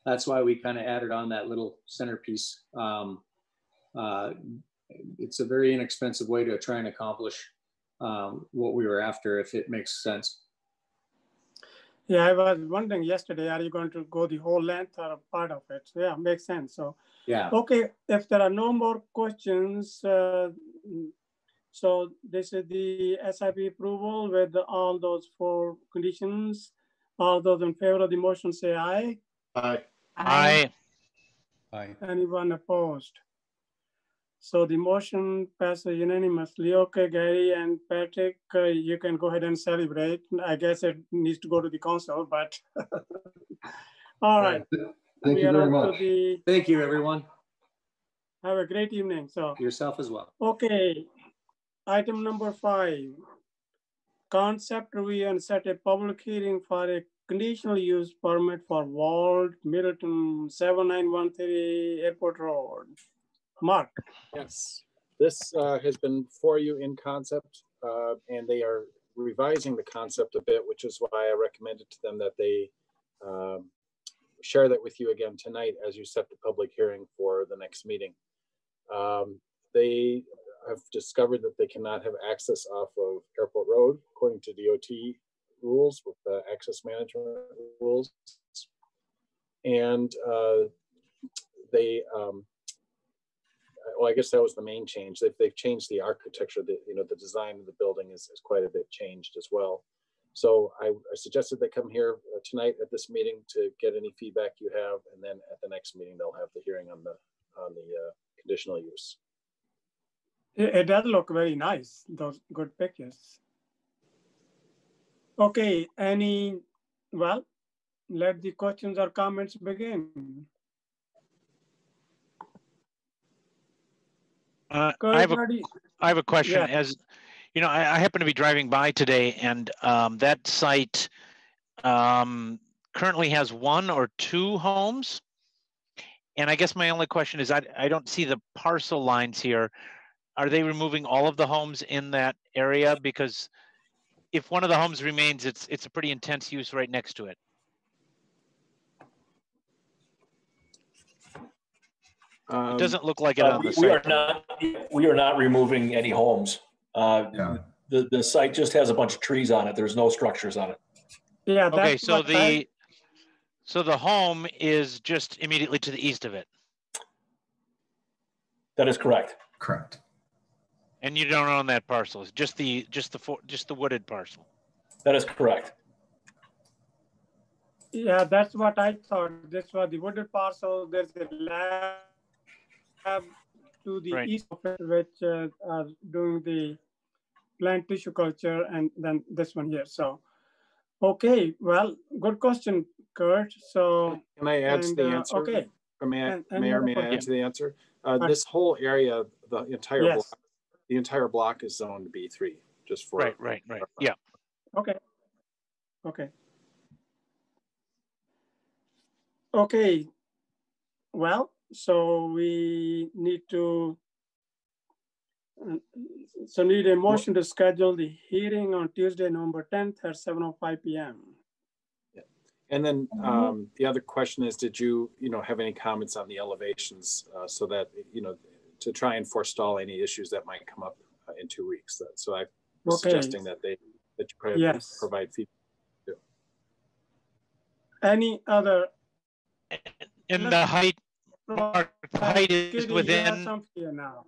that's why we kind of added on that little centerpiece. Um, uh, it's a very inexpensive way to try and accomplish um, what we were after, if it makes sense. Yeah, I was wondering yesterday, are you going to go the whole length or a part of it? So yeah, makes sense. So yeah. Okay, if there are no more questions, uh, so this is the SIP approval with all those four conditions. All those in favor of the motion say aye. Aye. Aye. Aye. Anyone opposed? So the motion passes unanimously. Okay, Gary and Patrick, uh, you can go ahead and celebrate. I guess it needs to go to the council, but all right. Thank We you very much. the- Thank you, everyone. Have a great evening. So, Yourself as well. okay. Item number five. Concept review and set a public hearing for a conditional use permit for Walt Middleton seven nine one three Airport Road. Mark, Yes, this uh, has been for you in concept, uh, and they are revising the concept a bit, which is why I recommended to them that they um, share that with you again tonight as you set the public hearing for the next meeting. Um, They have discovered that they cannot have access off of Airport Road according to DOT rules with the access management rules. And uh, they, um, well, I guess that was the main change. They've, they've changed the architecture, the, you know, the design of the building is, is quite a bit changed as well. So I, I suggested they come here uh, tonight at this meeting to get any feedback you have, and then at the next meeting, they'll have the hearing on the, on the uh, conditional use. it, it does look very nice, those good pictures. Okay, any, well, let the questions or comments begin. Uh, I have a, have a question Yeah. as, you know, I, I happen to be driving by today and um, that site um, currently has one or two homes. And I guess my only question is, I, I don't see the parcel lines here. Are they removing all of the homes in that area? Because if one of the homes remains, it's, it's a pretty intense use right next to it. Um, It doesn't look like it on Uh, the We are site. not, we are not removing any homes. Uh, Yeah. The, the site just has a bunch of trees on it. There's no structures on it. Yeah, Okay, so what I- the, so the home is just immediately to the east of it, That is correct. Correct. and you don't own that parcel, it's just the, just the, just the wooded parcel. That is correct. Yeah, that's what I thought. This was the wooded parcel. There's a lab to the Right. east of it, which uh, are doing the plant tissue culture, and then this one here. So, okay, well, good question, Kurt. So, Can I add to and, the uh, answer? okay. Or may I, And- and may or another may I add to the answer? Uh, Right. this whole area, the entire Yes. block, the entire block is zoned B three, just for. Right, right, right, yeah. okay, okay, okay. Well, so we need to. So need a motion to schedule the hearing on Tuesday, November tenth at seven oh five PM. Yeah. And then Mm-hmm. um, the other question is, did you, you know, have any comments on the elevations uh, so that, you know, to try and forestall any issues that might come up uh, in two weeks? That- So I'm Okay. suggesting that they, that you pro- Yes. provide feedback. Any other? And the height, Mark, the height is Kitty, within, something here now.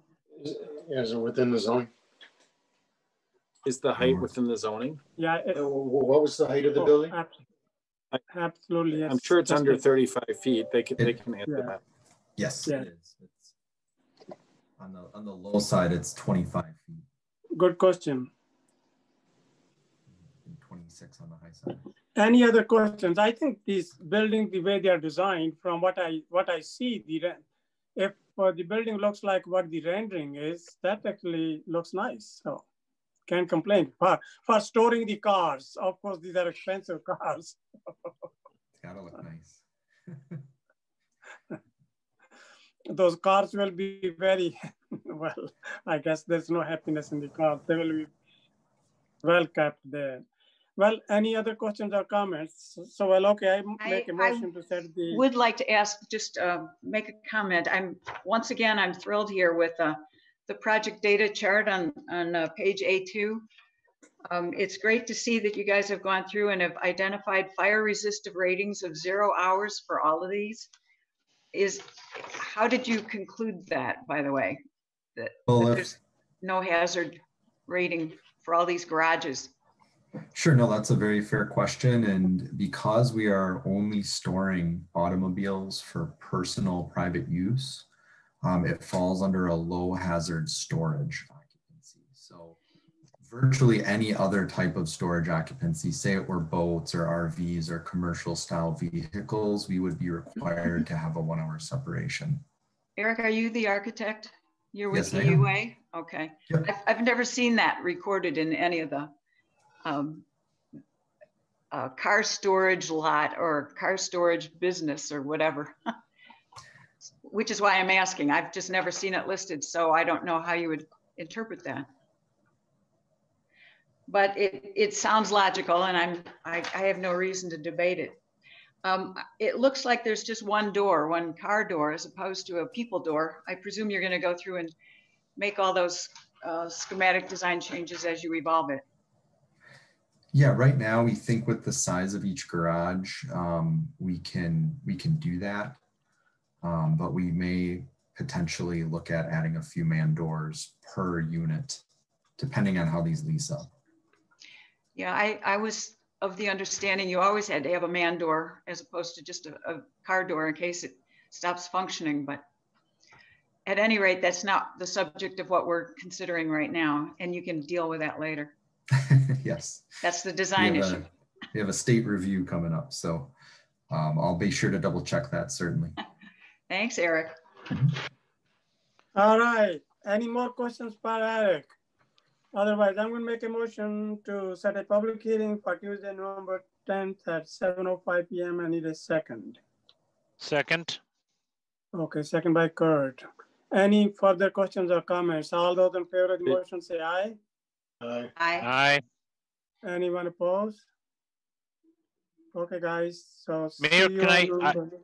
Is it within the zone? Is the height within the zoning? Yeah. it- Uh, What was the height of the oh, building? ab- Absolutely, yes. I'm sure it's under 35 feet. They can, they can answer Yeah. that. Yes, Yeah. it is. It's on the on the low side, it's 25 feet, Good question. and 26 on the high side. Any other questions? I think these buildings, the way they are designed, from what I what I see, the if uh, the building looks like what the rendering is, that actually looks nice. So can't complain. For for storing the cars, of course, these are expensive cars. It's gotta look nice. Those cars will be very well. I guess there's no happiness in the cars. They will be well kept there. Well, any other questions or comments? So, well, okay, I I- make a I motion to set the. Would like to ask, just uh, make a comment. I'm, once again, I'm thrilled here with uh, the project data chart on, on uh, page A2. Um, It's great to see that you guys have gone through and have identified fire resistive ratings of zero hours for all of these. Is, how did you conclude that, by the way? That Well, that there's no hazard rating for all these garages? Sure, no, that's a very fair question. And because we are only storing automobiles for personal private use, um, it falls under a low hazard storage occupancy. So virtually any other type of storage occupancy, say it were boats or RVs or commercial style vehicles, we would be required to have a one hour separation. Eric, are you the architect? You're with Yes, I am. Okay. Yep. I've, I've never seen that recorded in any of the um, uh, car storage lot or car storage business or whatever. Which is why I'm asking. I've just never seen it listed, so I don't know how you would interpret that. But it, it sounds logical and I'm, I, I have no reason to debate it. Um, it looks like there's just one door, one car door, as opposed to a people door. I presume you're gonna go through and make all those uh, schematic design changes as you evolve it. Yeah, right now we think with the size of each garage, um, we can we can do that. Um, but we may potentially look at adding a few man doors per unit, depending on how these lease up. Yeah, I, I was of the understanding you always had to have a man door as opposed to just a, a car door in case it stops functioning, but at any rate, that's not the subject of what we're considering right now, and you can deal with that later. yes. That's the design have, issue. a, we have a state review coming up, so um, I'll be sure to double check that certainly. Thanks, Eric. All right, any more questions for Eric? Otherwise, I'm gonna make a motion to set a public hearing for Tuesday, November tenth at seven oh five PM. I need a second. second, Okay, second by Kurt. Any further questions or comments? All those in favor of the motion say aye. Aye. Aye. aye, Anyone opposed? Okay, guys, so. Mayor, you can I- on I- November-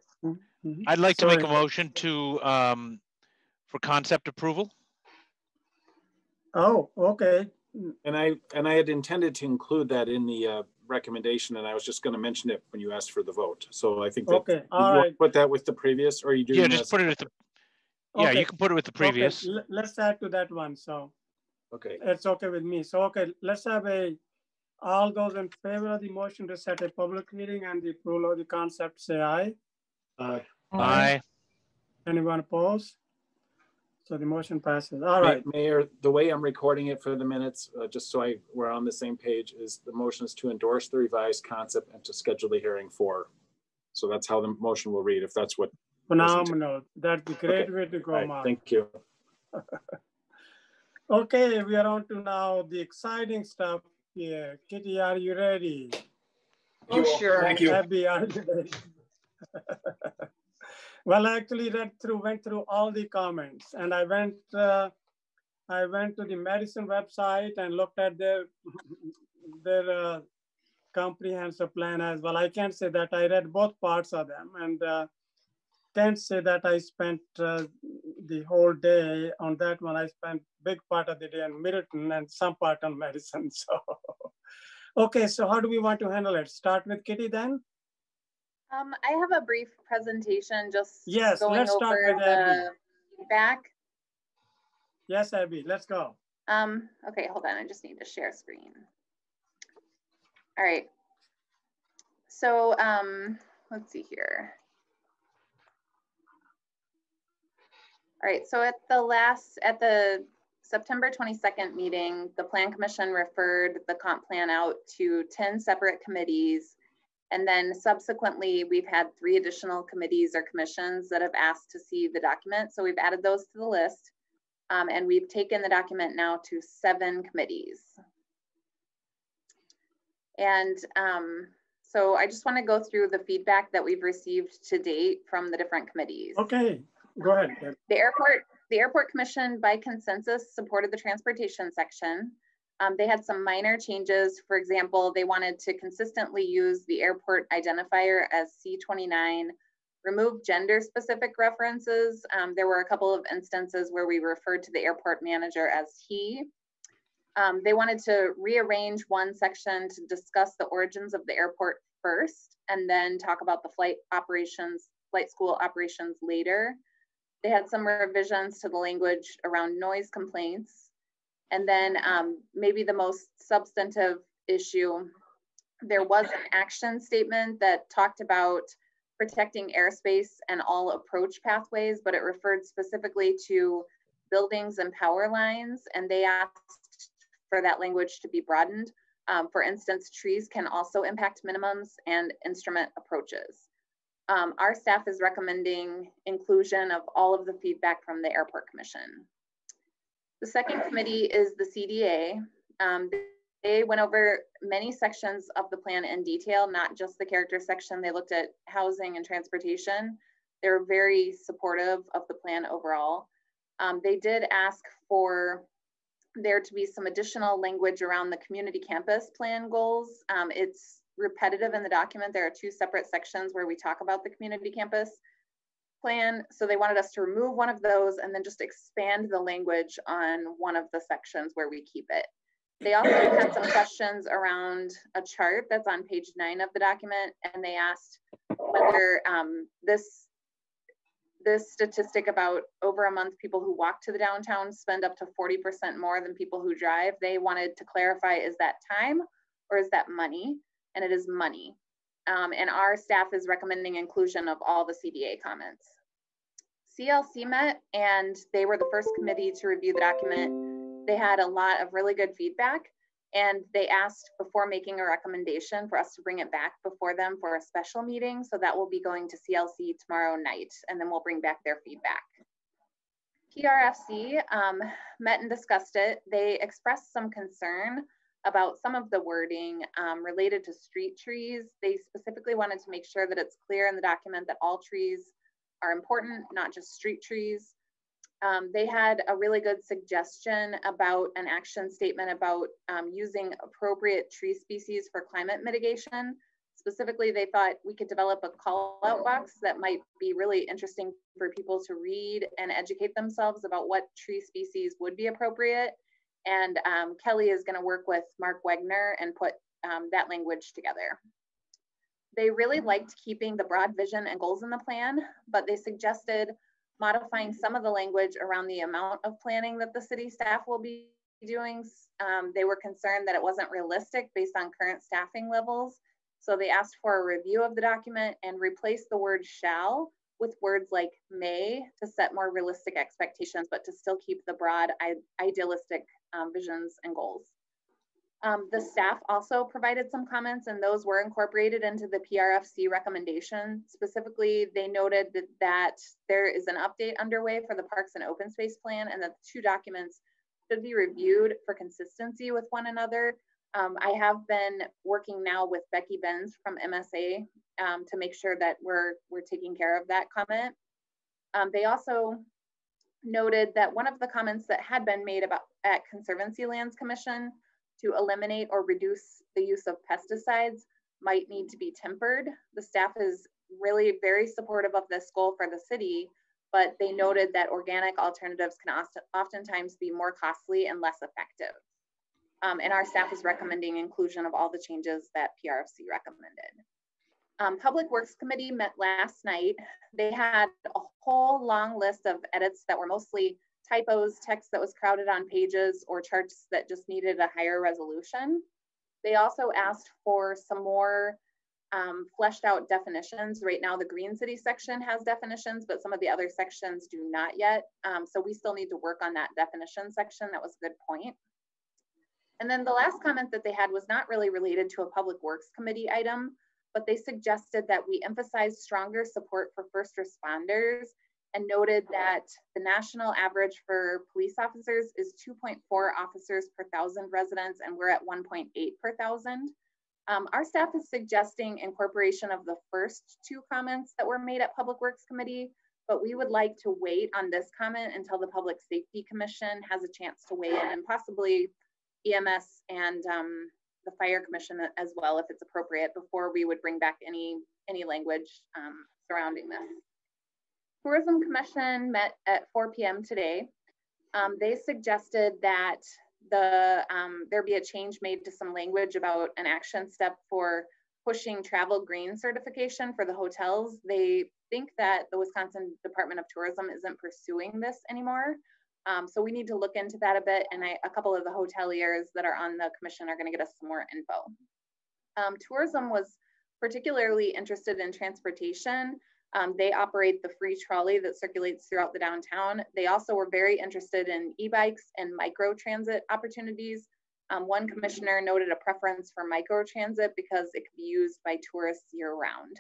Mhm. I'd like to make a Sorry. motion to, um, for concept approval. Oh, okay, And I, and I had intended to include that in the uh, recommendation, and I was just going to mention it when you asked for the vote. So I think that. Okay, you all want to. Put that with the previous, or you do? Yeah, just put it with the, yeah, Okay. you can put it with the Okay, previous. le- Let's add to that one, so Okay, it's okay with me. So, okay, let's have a, all those in favor of the motion to set a public meeting and the approval of the concept, say aye. Aye. Aye. Anyone opposed? So the motion passes. All Ma- right, Mayor, the way I'm recording it for the minutes, uh, just so I, we're on the same page, is the motion is to endorse the revised concept and to schedule the hearing for. So that's how the motion will read, if that's what. phenomenal. That's a great way to go, right, Mark. Thank you. Okay, we are on to now the exciting stuff here. Kitty, are you ready? Oh, sure. Thank you. Abby, are you ready? Well, I actually read through, went through all the comments and I went, uh, I went to the Madison website and looked at their, their uh, comprehensive plan as well. I can't say that I read both parts of them and uh, can't say that I spent uh, the whole day on that one. I spent big part of the day on Middleton and some part on Madison. So, okay, so how do we want to handle it? Start with Kitty then? Um, I have a brief presentation, just Yes, going let's start over with Abby. the feedback. Yes, Abby, let's go. Um, okay, hold on, I just need to share screen. All right. So, um, let's see here. All right, so at the last, at the September 22nd meeting, the Plan Commission referred the comp plan out to 10 separate committees. And then subsequently, we've had three additional committees or commissions that have asked to see the document. So we've added those to the list. Um, and we've taken the document now to seven committees. And um, so I just want to go through the feedback that we've received to date from the different committees. Okay, go ahead. The airport, the airport commission by consensus supported the transportation section. Um, they had some minor changes. For example, they wanted to consistently use the airport identifier as C29, remove gender specific references. Um, there were a couple of instances where we referred to the airport manager as he. Um, they wanted to rearrange one section to discuss the origins of the airport first and then talk about the flight operations, flight school operations later. They had some revisions to the language around noise complaints. And then um, maybe the most substantive issue, there was an action statement that talked about protecting airspace and all approach pathways, but it referred specifically to buildings and power lines. And they asked for that language to be broadened. Um, for instance, trees can also impact minimums and instrument approaches. Um, our staff is recommending inclusion of all of the feedback from the Airport Commission. The second committee is the CDA. Um, they went over many sections of the plan in detail, not just the character section. They looked at housing and transportation. They were very supportive of the plan overall. Um, they did ask for there to be some additional language around the community campus plan goals. Um, it's repetitive in the document. There are two separate sections where we talk about the community campus plan. So they wanted us to remove one of those and then just expand the language on one of the sections where we keep it. They also had some questions around a chart that's on page nine of the document, and they asked whether um, this this statistic about over a month people who walk to the downtown spend up to 40% more than people who drive. They wanted to clarify, is that time or is that money? And it is money. Um, and our staff is recommending inclusion of all the CDA comments. CLC met and they were the first committee to review the document. They had a lot of really good feedback and they asked before making a recommendation for us to bring it back before them for a special meeting. So that will be going to CLC tomorrow night and then we'll bring back their feedback. PRFC um, met and discussed it. They expressed some concern about some of the wording um, related to street trees. They specifically wanted to make sure that it's clear in the document that all trees are important, not just street trees. um, they had a really good suggestion about an action statement about um, using appropriate tree species for climate mitigation. Specifically, they thought we could develop a call out box that might be really interesting for people to read and educate themselves about what tree species would be appropriate. And um, Kelly is going to work with Mark Wegner and put um, that language together. They really liked keeping the broad vision and goals in the plan, but they suggested modifying some of the language around the amount of planning that the city staff will be doing. Um, they were concerned that it wasn't realistic based on current staffing levels. So they asked for a review of the document and replace the word shall with words like may to set more realistic expectations, but to still keep the broad idealistic um, visions and goals. Um, the staff also provided some comments and those were incorporated into the PRFC recommendation. Specifically, they noted that, that there is an update underway for the Parks and Open Space Plan and that the two documents should be reviewed for consistency with one another. Um, I have been working now with Becky Benz from MSA um, to make sure that we're, we're taking care of that comment. Um, they also noted that one of the comments that had been made about at Conservancy Lands Commission to eliminate or reduce the use of pesticides might need to be tempered. The staff is really very supportive of this goal for the city, but they noted that organic alternatives can oftentimes be more costly and less effective. Um, and our staff is recommending inclusion of all the changes that PRFC recommended. Um, Public Works Committee met last night. They had a whole long list of edits that were mostly typos, text that was crowded on pages, or charts that just needed a higher resolution. They also asked for some more um, fleshed out definitions. Right now, the Green City section has definitions, but some of the other sections do not yet. Um, so we still need to work on that definition section. That was a good point. And then the last comment that they had was not really related to a Public Works Committee item, but they suggested that we emphasize stronger support for first responders and noted that the national average for police officers is 2.4 officers per thousand residents, and we're at 1.8 per thousand. Um, our staff is suggesting incorporation of the first two comments that were made at Public Works Committee, but we would like to wait on this comment until the Public Safety Commission has a chance to weigh in and possibly EMS and um, the Fire Commission as well, if it's appropriate, before we would bring back any, any language um, surrounding this. Tourism Commission met at 4 p.m. today. Um, they suggested that the um, there be a change made to some language about an action step for pushing travel green certification for the hotels. They think that the Wisconsin Department of Tourism isn't pursuing this anymore. Um, so we need to look into that a bit. And I, a couple of the hoteliers that are on the commission are going to get us some more info. Um, tourism was particularly interested in transportation. Um, they operate the free trolley that circulates throughout the downtown. They also were very interested in e-bikes and micro transit opportunities. Um, one commissioner noted a preference for micro transit because it could be used by tourists year round.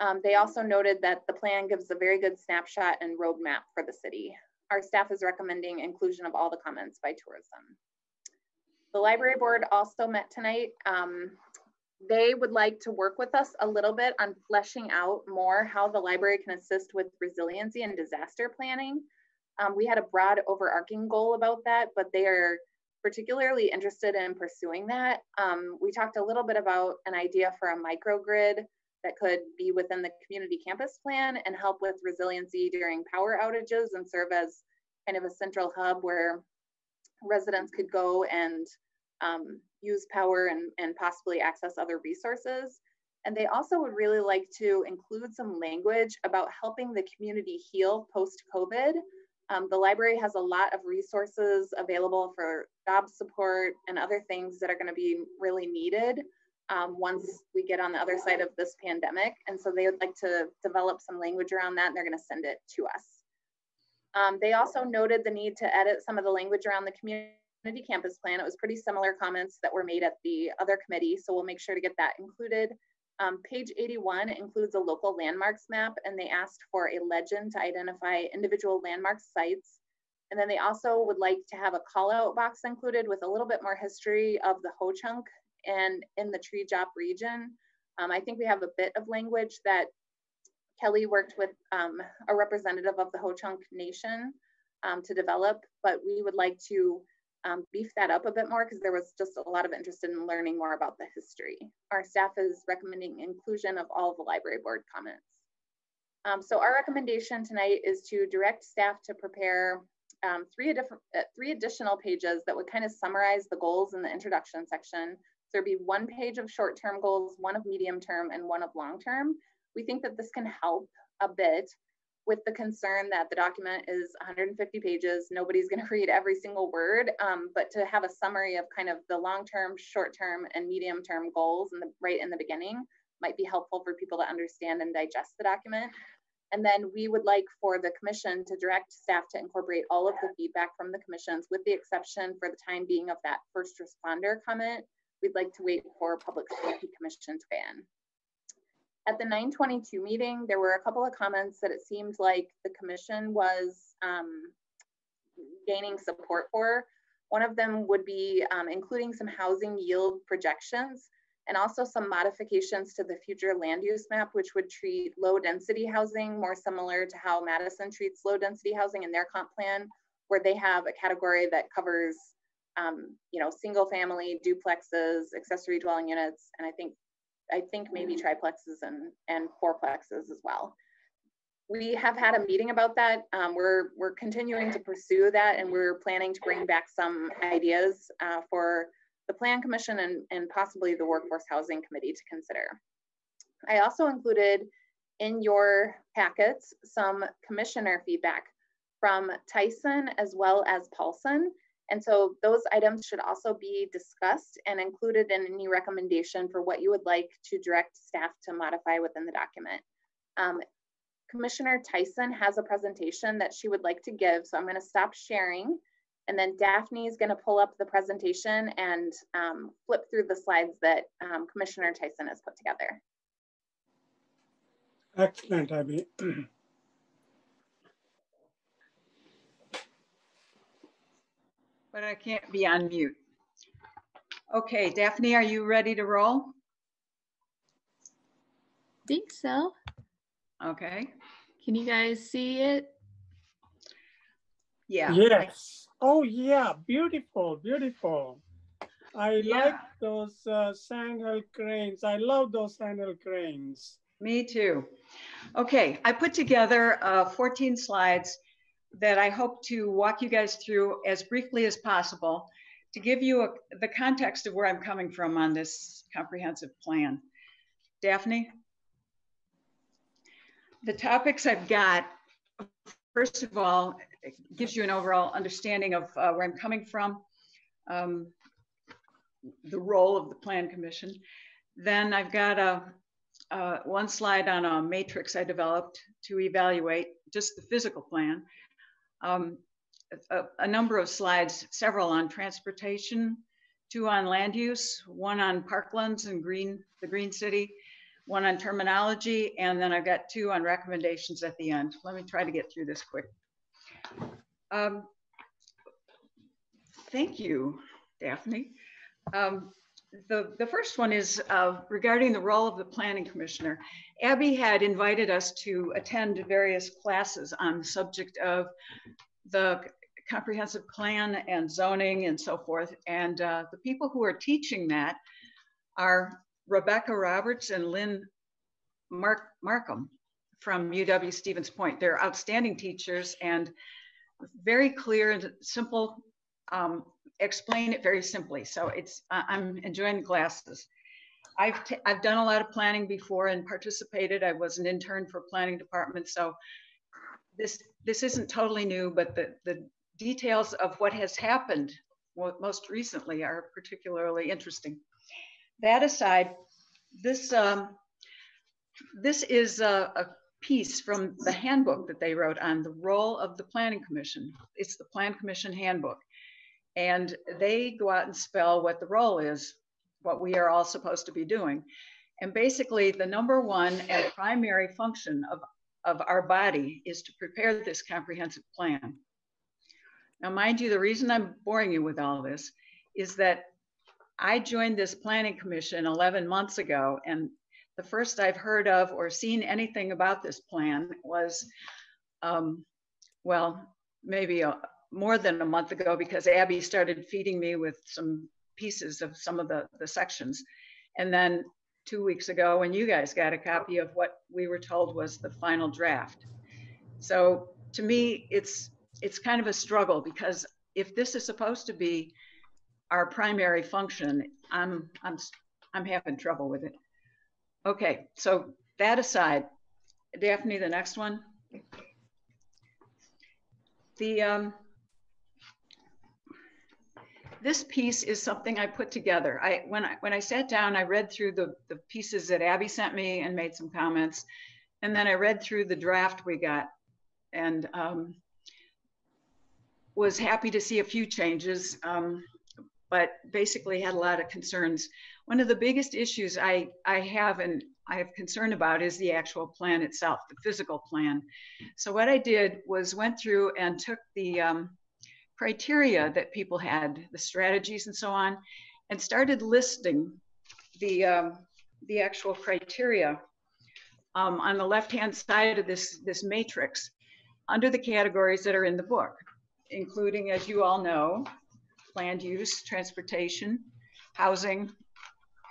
Um, they also noted that the plan gives a very good snapshot and roadmap for the city. Our staff is recommending inclusion of all the comments by tourism. The library board also met tonight. Um, they would like to work with us a little bit on fleshing out more how the library can assist with resiliency and disaster planning. Um, we had a broad overarching goal about that, but they are particularly interested in pursuing that. Um, we talked a little bit about an idea for a microgrid that could be within the community campus plan and help with resiliency during power outages and serve as kind of a central hub where residents could go and um, use power and, and possibly access other resources. And they also would really like to include some language about helping the community heal post-COVID. Um, the library has a lot of resources available for job support and other things that are gonna be really needed um, once we get on the other side of this pandemic. And so they would like to develop some language around that and they're gonna send it to us. Um, they also noted the need to edit some of the language around the community community campus plan. It was pretty similar comments that were made at the other committee, so we'll make sure to get that included. Um, page 81 includes a local landmarks map, and they asked for a legend to identify individual landmark sites. And then they also would like to have a call out box included with a little bit more history of the Ho Chunk and in the Teejop region. Um, I think we have a bit of language that Kelly worked with um, a representative of the Ho Chunk Nation um, to develop, but we would like to um, beef that up a bit more because there was just a lot of interest in learning more about the history. Our staff is recommending inclusion of all of the library board comments. Um, so our recommendation tonight is to direct staff to prepare um, three, different, uh, three additional pages that would kind of summarize the goals in the introduction section. There'd be one page of short-term goals, one of medium-term, and one of long-term. We think that this can help a bit with the concern that the document is 150 pages. Nobody's going to read every single word, um, but to have a summary of kind of the long-term, short-term, and medium-term goals in the, right in the beginning might be helpful for people to understand and digest the document. And then we would like for the commission to direct staff to incorporate all of the feedback from the commissions with the exception for the time being of that first responder comment. We'd like to wait for public safety commission to ban. At the 922 meeting, there were a couple of comments that it seemed like the commission was um, gaining support for. One of them would be um, including some housing yield projections and also some modifications to the future land use map, which would treat low density housing more similar to how Madison treats low density housing in their comp plan, where they have a category that covers, um, you know, single family, duplexes, accessory dwelling units, and I think I think maybe triplexes and, and fourplexes as well. We have had a meeting about that. Um, we're, we're continuing to pursue that and we're planning to bring back some ideas uh, for the Plan Commission and, and possibly the Workforce Housing Committee to consider. I also included in your packets some commissioner feedback from Tyson as well as Paulson and so those items should also be discussed and included in any recommendation for what you would like to direct staff to modify within the document. Um, Commissioner Tyson has a presentation that she would like to give, so I'm gonna stop sharing. And then Daphne is gonna pull up the presentation and um, flip through the slides that um, Commissioner Tyson has put together. Excellent, Abby. but I can't be on mute. Okay, Daphne, are you ready to roll? think so. Okay. Can you guys see it? Yeah. Yes. Oh, yeah. Beautiful. Beautiful. I Yeah. like those uh, sandhill cranes. I love those sandhill cranes. Me too. Okay, I put together uh, 14 slides that I hope to walk you guys through as briefly as possible to give you a, the context of where I'm coming from on this comprehensive plan. Daphne? The topics I've got, first of all, gives you an overall understanding of uh, where I'm coming from, um, the role of the Plan Commission. Then I've got a, uh, one slide on a matrix I developed to evaluate just the physical plan um, a, a, number of slides, several on transportation, two on land use, one on parklands and green, the green city, one on terminology, and then I've got two on recommendations at the end. Let me try to get through this quick. Um, thank you, Daphne. Um, the, the first one is uh, regarding the role of the planning commissioner. Abby had invited us to attend various classes on the subject of the comprehensive plan and zoning and so forth. And uh, the people who are teaching that are Rebecca Roberts and Lynn Mark Markham from UW Stevens Point. They're outstanding teachers and very clear and simple um, explain it very simply. So it's, I'm enjoying the classes. I've, I've done a lot of planning before and participated. I was an intern for planning department. So this, this isn't totally new, but the, the details of what has happened most recently are particularly interesting. That aside, this, um, this is a, a piece from the handbook that they wrote on the role of the Planning Commission. It's the Plan Commission handbook and they go out and spell what the role is, what we are all supposed to be doing. And basically, the number one and primary function of, of our body is to prepare this comprehensive plan. Now, mind you, the reason I'm boring you with all this is that I joined this planning commission 11 months ago, and the first I've heard of or seen anything about this plan was, um, well, maybe a, more than a month ago because Abby started feeding me with some pieces of some of the, the sections. And then two weeks ago when you guys got a copy of what we were told was the final draft. So to me, it's it's kind of a struggle because if this is supposed to be our primary function, I'm I'm I'm having trouble with it. Okay, so that aside, Daphne, the next one. The um, this piece is something I put together. I when I when I sat down, I read through the the pieces that Abby sent me and made some comments, and then I read through the draft we got, and um, was happy to see a few changes, um, but basically had a lot of concerns. One of the biggest issues I I have and I have concern about is the actual plan itself, the physical plan. So what I did was went through and took the um, criteria that people had, the strategies and so on, and started listing the, um, the actual criteria um, on the left-hand side of this, this matrix under the categories that are in the book, including, as you all know, land use, transportation, housing,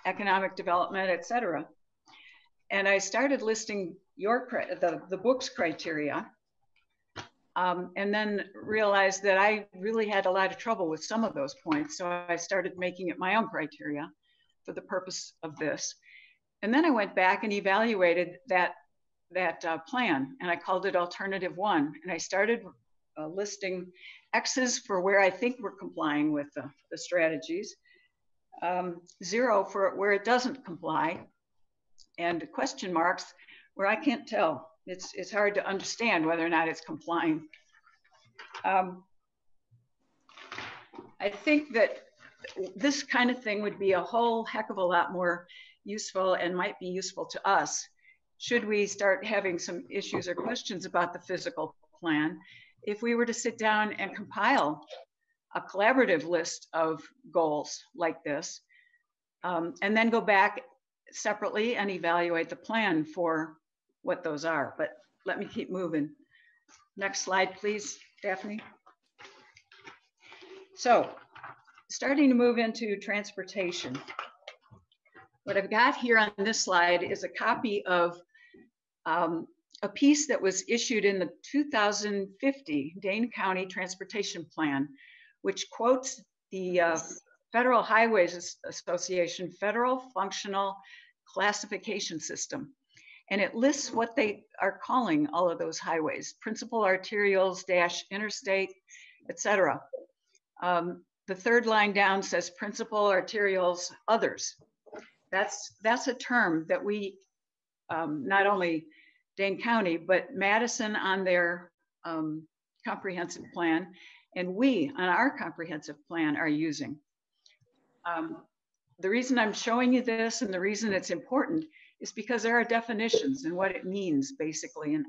economic development, et cetera. And I started listing your the, the book's criteria um, and then realized that I really had a lot of trouble with some of those points. So I started making it my own criteria for the purpose of this. And then I went back and evaluated that, that uh, plan and I called it alternative one. And I started uh, listing X's for where I think we're complying with the, the strategies, um, zero for where it doesn't comply, and question marks where I can't tell it's, it's hard to understand whether or not it's complying. Um, I think that this kind of thing would be a whole heck of a lot more useful and might be useful to us should we start having some issues or questions about the physical plan if we were to sit down and compile a collaborative list of goals like this um, and then go back separately and evaluate the plan for what those are, but let me keep moving. Next slide, please, Daphne. So starting to move into transportation. What I've got here on this slide is a copy of um, a piece that was issued in the 2050 Dane County Transportation Plan, which quotes the uh, Federal Highways Association Federal Functional Classification System and it lists what they are calling all of those highways, principal arterials, dash interstate, etc. Um, the third line down says principal arterials, others. That's, that's a term that we, um, not only Dane County, but Madison on their um, comprehensive plan, and we on our comprehensive plan are using. Um, the reason I'm showing you this and the reason it's important is because there are definitions and what it means basically. And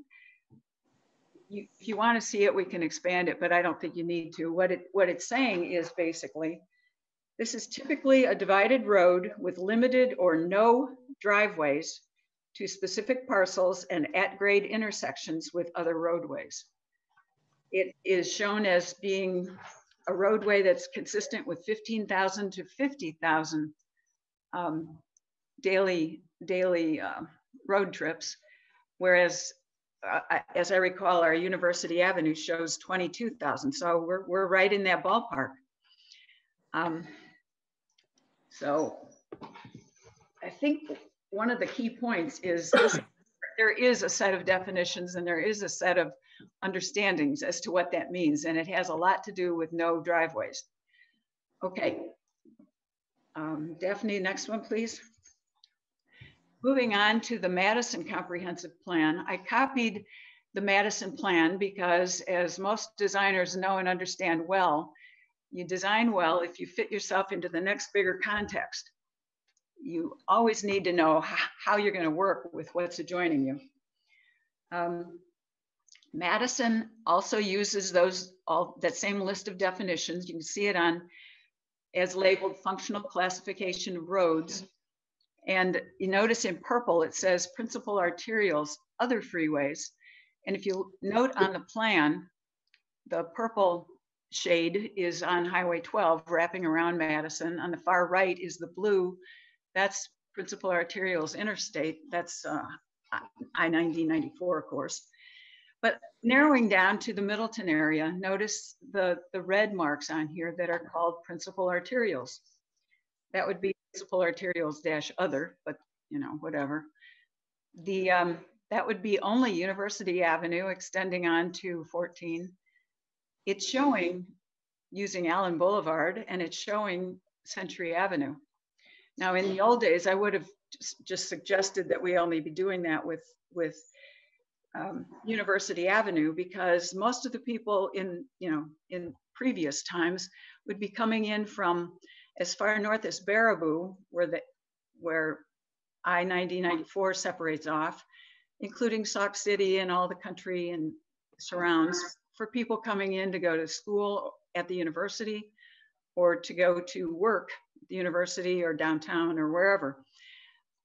you, if you want to see it, we can expand it, but I don't think you need to. What it what it's saying is basically, this is typically a divided road with limited or no driveways to specific parcels and at grade intersections with other roadways. It is shown as being a roadway that's consistent with 15,000 to 50,000 um, daily daily uh, road trips, whereas uh, as I recall, our University Avenue shows 22,000. So we're, we're right in that ballpark. Um, so I think one of the key points is this, there is a set of definitions and there is a set of understandings as to what that means. And it has a lot to do with no driveways. Okay. Um, Daphne, next one, please. Moving on to the Madison Comprehensive Plan, I copied the Madison plan because as most designers know and understand well, you design well if you fit yourself into the next bigger context. You always need to know how you're going to work with what's adjoining you. Um, Madison also uses those all that same list of definitions. You can see it on as labeled functional classification of roads and you notice in purple, it says principal arterials, other freeways. And if you note on the plan, the purple shade is on Highway 12 wrapping around Madison. On the far right is the blue. That's principal arterials interstate. That's uh, I-9094, of course. But narrowing down to the Middleton area, notice the, the red marks on here that are called principal arterials. That would be principal arterials dash other, but you know, whatever. The, um, that would be only University Avenue extending on to 14. It's showing using Allen Boulevard and it's showing Century Avenue. Now, in the old days, I would have just, just suggested that we only be doing that with, with um, University Avenue because most of the people in, you know, in previous times would be coming in from as far north as Baraboo, where the, where I-9094 separates off, including Sauk City and all the country and surrounds for people coming in to go to school at the university or to go to work at the university or downtown or wherever.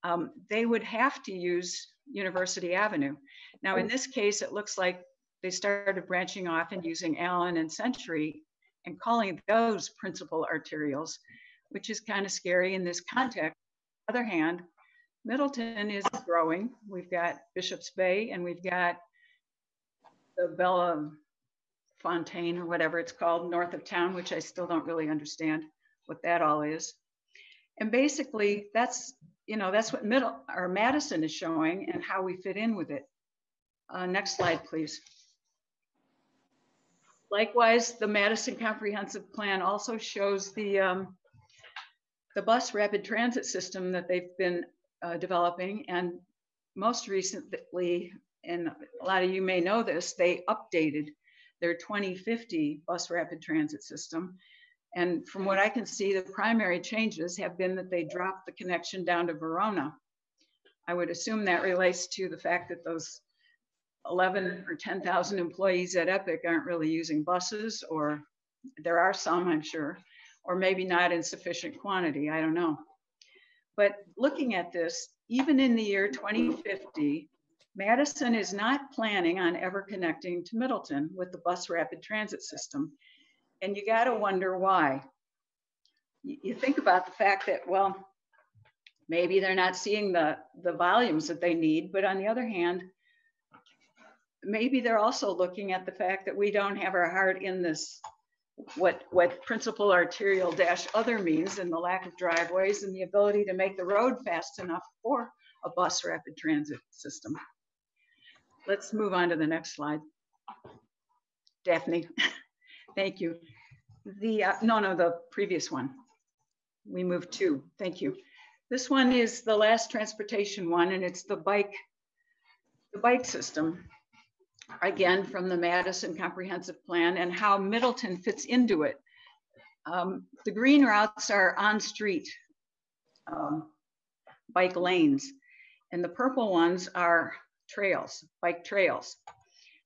Um, they would have to use University Avenue. Now, in this case, it looks like they started branching off and using Allen and Century and calling those principal arterials, which is kind of scary in this context. On the other hand, Middleton is growing. We've got Bishop's Bay and we've got the Bella Fontaine or whatever it's called north of town, which I still don't really understand what that all is. And basically that's, you know, that's what middle or Madison is showing and how we fit in with it. Uh, next slide, please. Likewise, the Madison Comprehensive Plan also shows the, um, the bus rapid transit system that they've been uh, developing. And most recently, and a lot of you may know this, they updated their 2050 bus rapid transit system. And from what I can see, the primary changes have been that they dropped the connection down to Verona. I would assume that relates to the fact that those 11 or 10,000 employees at Epic aren't really using buses, or there are some, I'm sure, or maybe not in sufficient quantity. I don't know. But looking at this, even in the year 2050, Madison is not planning on ever connecting to Middleton with the bus rapid transit system. And you got to wonder why. You think about the fact that, well, maybe they're not seeing the, the volumes that they need, but on the other hand, maybe they're also looking at the fact that we don't have our heart in this what what principal arterial dash other means and the lack of driveways and the ability to make the road fast enough for a bus rapid transit system. Let's move on to the next slide. Daphne, thank you. The, uh, no, no, the previous one. We moved to, thank you. This one is the last transportation one and it's the bike, the bike system again from the Madison Comprehensive Plan and how Middleton fits into it. Um, the green routes are on-street um, bike lanes, and the purple ones are trails, bike trails.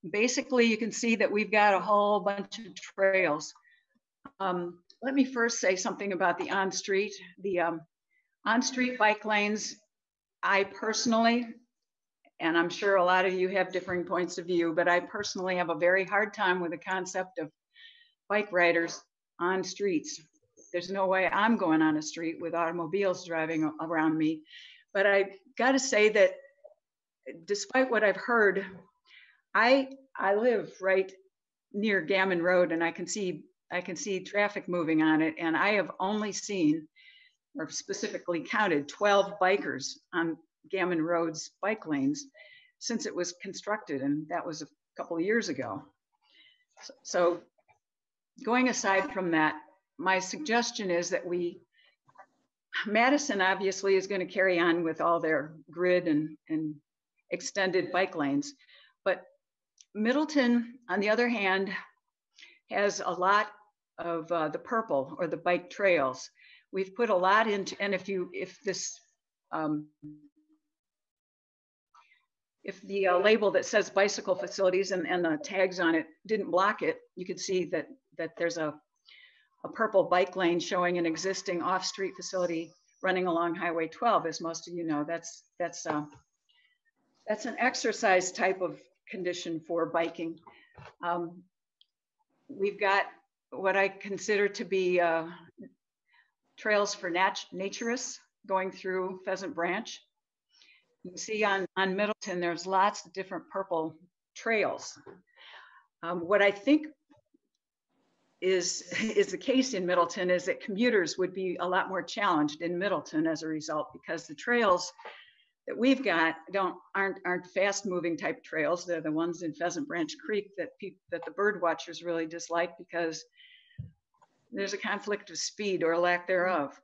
Basically, you can see that we've got a whole bunch of trails. Um, let me first say something about the on-street. The um, on-street bike lanes, I personally and I'm sure a lot of you have differing points of view, but I personally have a very hard time with the concept of bike riders on streets. There's no way I'm going on a street with automobiles driving around me. But I got to say that despite what I've heard, I I live right near Gammon Road and I can see I can see traffic moving on it and I have only seen or specifically counted 12 bikers on Gammon Road's bike lanes since it was constructed, and that was a couple of years ago. So, going aside from that, my suggestion is that we, Madison obviously is going to carry on with all their grid and, and extended bike lanes, but Middleton, on the other hand, has a lot of uh, the purple or the bike trails. We've put a lot into, and if you, if this um, if the uh, label that says bicycle facilities and, and the tags on it didn't block it, you could see that, that there's a, a purple bike lane showing an existing off-street facility running along Highway 12, as most of you know. That's, that's, uh, that's an exercise type of condition for biking. Um, we've got what I consider to be uh, trails for nat naturists going through Pheasant Branch. You see on, on Middleton, there's lots of different purple trails. Um, what I think is, is the case in Middleton is that commuters would be a lot more challenged in Middleton as a result because the trails that we've got don't aren't aren't fast moving type trails. They're the ones in Pheasant Branch Creek that that the bird watchers really dislike because there's a conflict of speed or lack thereof.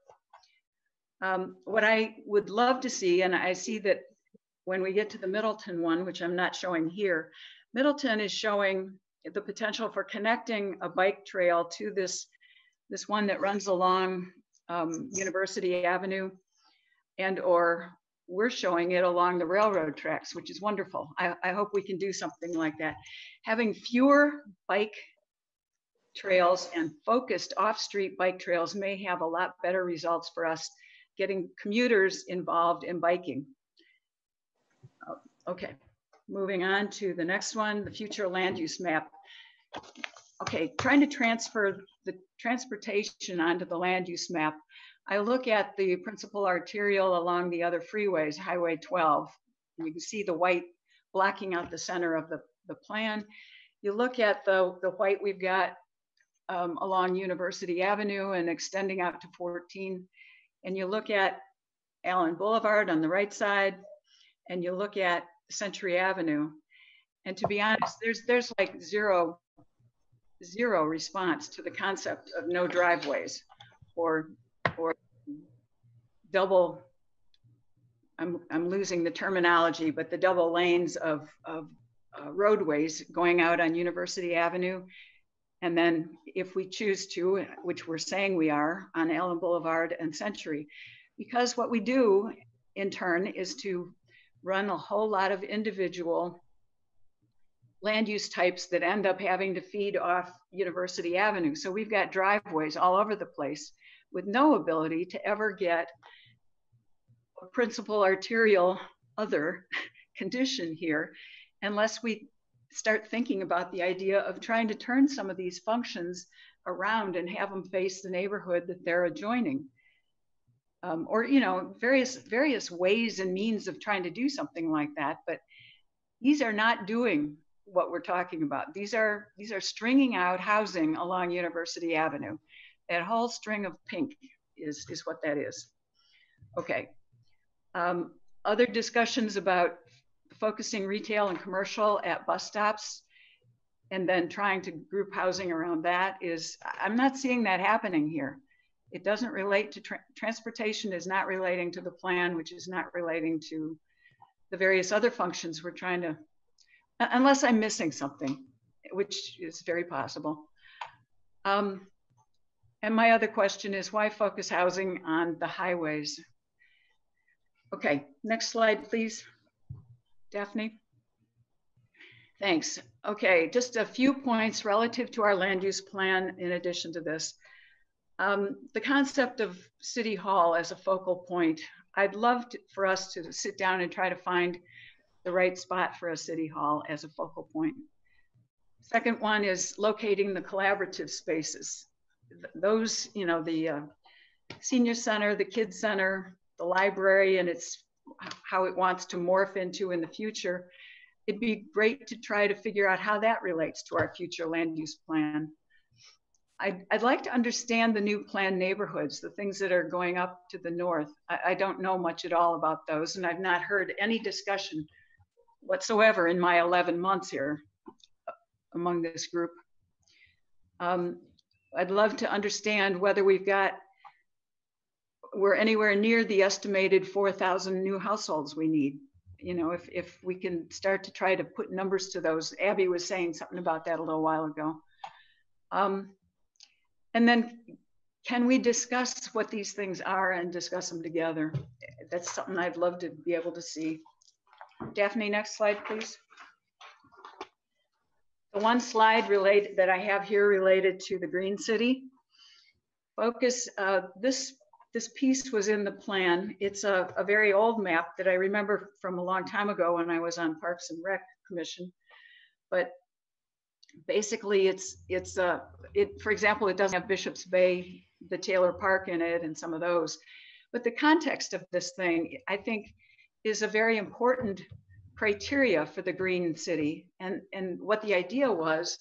Um, what I would love to see, and I see that when we get to the Middleton one, which I'm not showing here, Middleton is showing the potential for connecting a bike trail to this, this one that runs along um, University Avenue and or we're showing it along the railroad tracks, which is wonderful. I, I hope we can do something like that. Having fewer bike trails and focused off-street bike trails may have a lot better results for us getting commuters involved in biking. Oh, okay, moving on to the next one, the future land use map. Okay, trying to transfer the transportation onto the land use map. I look at the principal arterial along the other freeways, Highway 12. And you can see the white blocking out the center of the, the plan. You look at the, the white we've got um, along University Avenue and extending out to 14. And you look at Allen Boulevard on the right side, and you look at Century Avenue. And to be honest, there's there's like zero zero response to the concept of no driveways or or double I'm, I'm losing the terminology, but the double lanes of, of uh, roadways going out on University Avenue. And then if we choose to, which we're saying we are, on Allen Boulevard and Century, because what we do in turn is to run a whole lot of individual land use types that end up having to feed off University Avenue. So we've got driveways all over the place with no ability to ever get a principal arterial other condition here unless we start thinking about the idea of trying to turn some of these functions around and have them face the neighborhood that they're adjoining. Um, or you know various various ways and means of trying to do something like that but these are not doing what we're talking about these are these are stringing out housing along university avenue that whole string of pink is, is what that is. Okay. Um, other discussions about focusing retail and commercial at bus stops and then trying to group housing around that is, I'm not seeing that happening here. It doesn't relate to tra transportation is not relating to the plan, which is not relating to the various other functions we're trying to, unless I'm missing something, which is very possible. Um, and my other question is why focus housing on the highways? Okay, next slide, please. Daphne. Thanks. Okay, just a few points relative to our land use plan in addition to this. Um, the concept of City Hall as a focal point, I'd love to, for us to sit down and try to find the right spot for a City Hall as a focal point. Second one is locating the collaborative spaces those, you know, the uh, senior center, the kids center, the library, and it's how it wants to morph into in the future. It'd be great to try to figure out how that relates to our future land use plan. I'd, I'd like to understand the new planned neighborhoods, the things that are going up to the north. I, I don't know much at all about those, and I've not heard any discussion whatsoever in my 11 months here among this group. Um, I'd love to understand whether we've got, we're anywhere near the estimated 4,000 new households we need. You know, if, if we can start to try to put numbers to those. Abby was saying something about that a little while ago. Um, and then can we discuss what these things are and discuss them together? That's something I'd love to be able to see. Daphne, next slide, please. The one slide related that I have here related to the Green City focus. Uh, this this piece was in the plan. It's a, a very old map that I remember from a long time ago when I was on Parks and Rec Commission. But basically it's, it's, uh, it, for example, it doesn't have Bishop's Bay, the Taylor Park in it and some of those. But the context of this thing, I think, is a very important criteria for the green city. And, and what the idea was,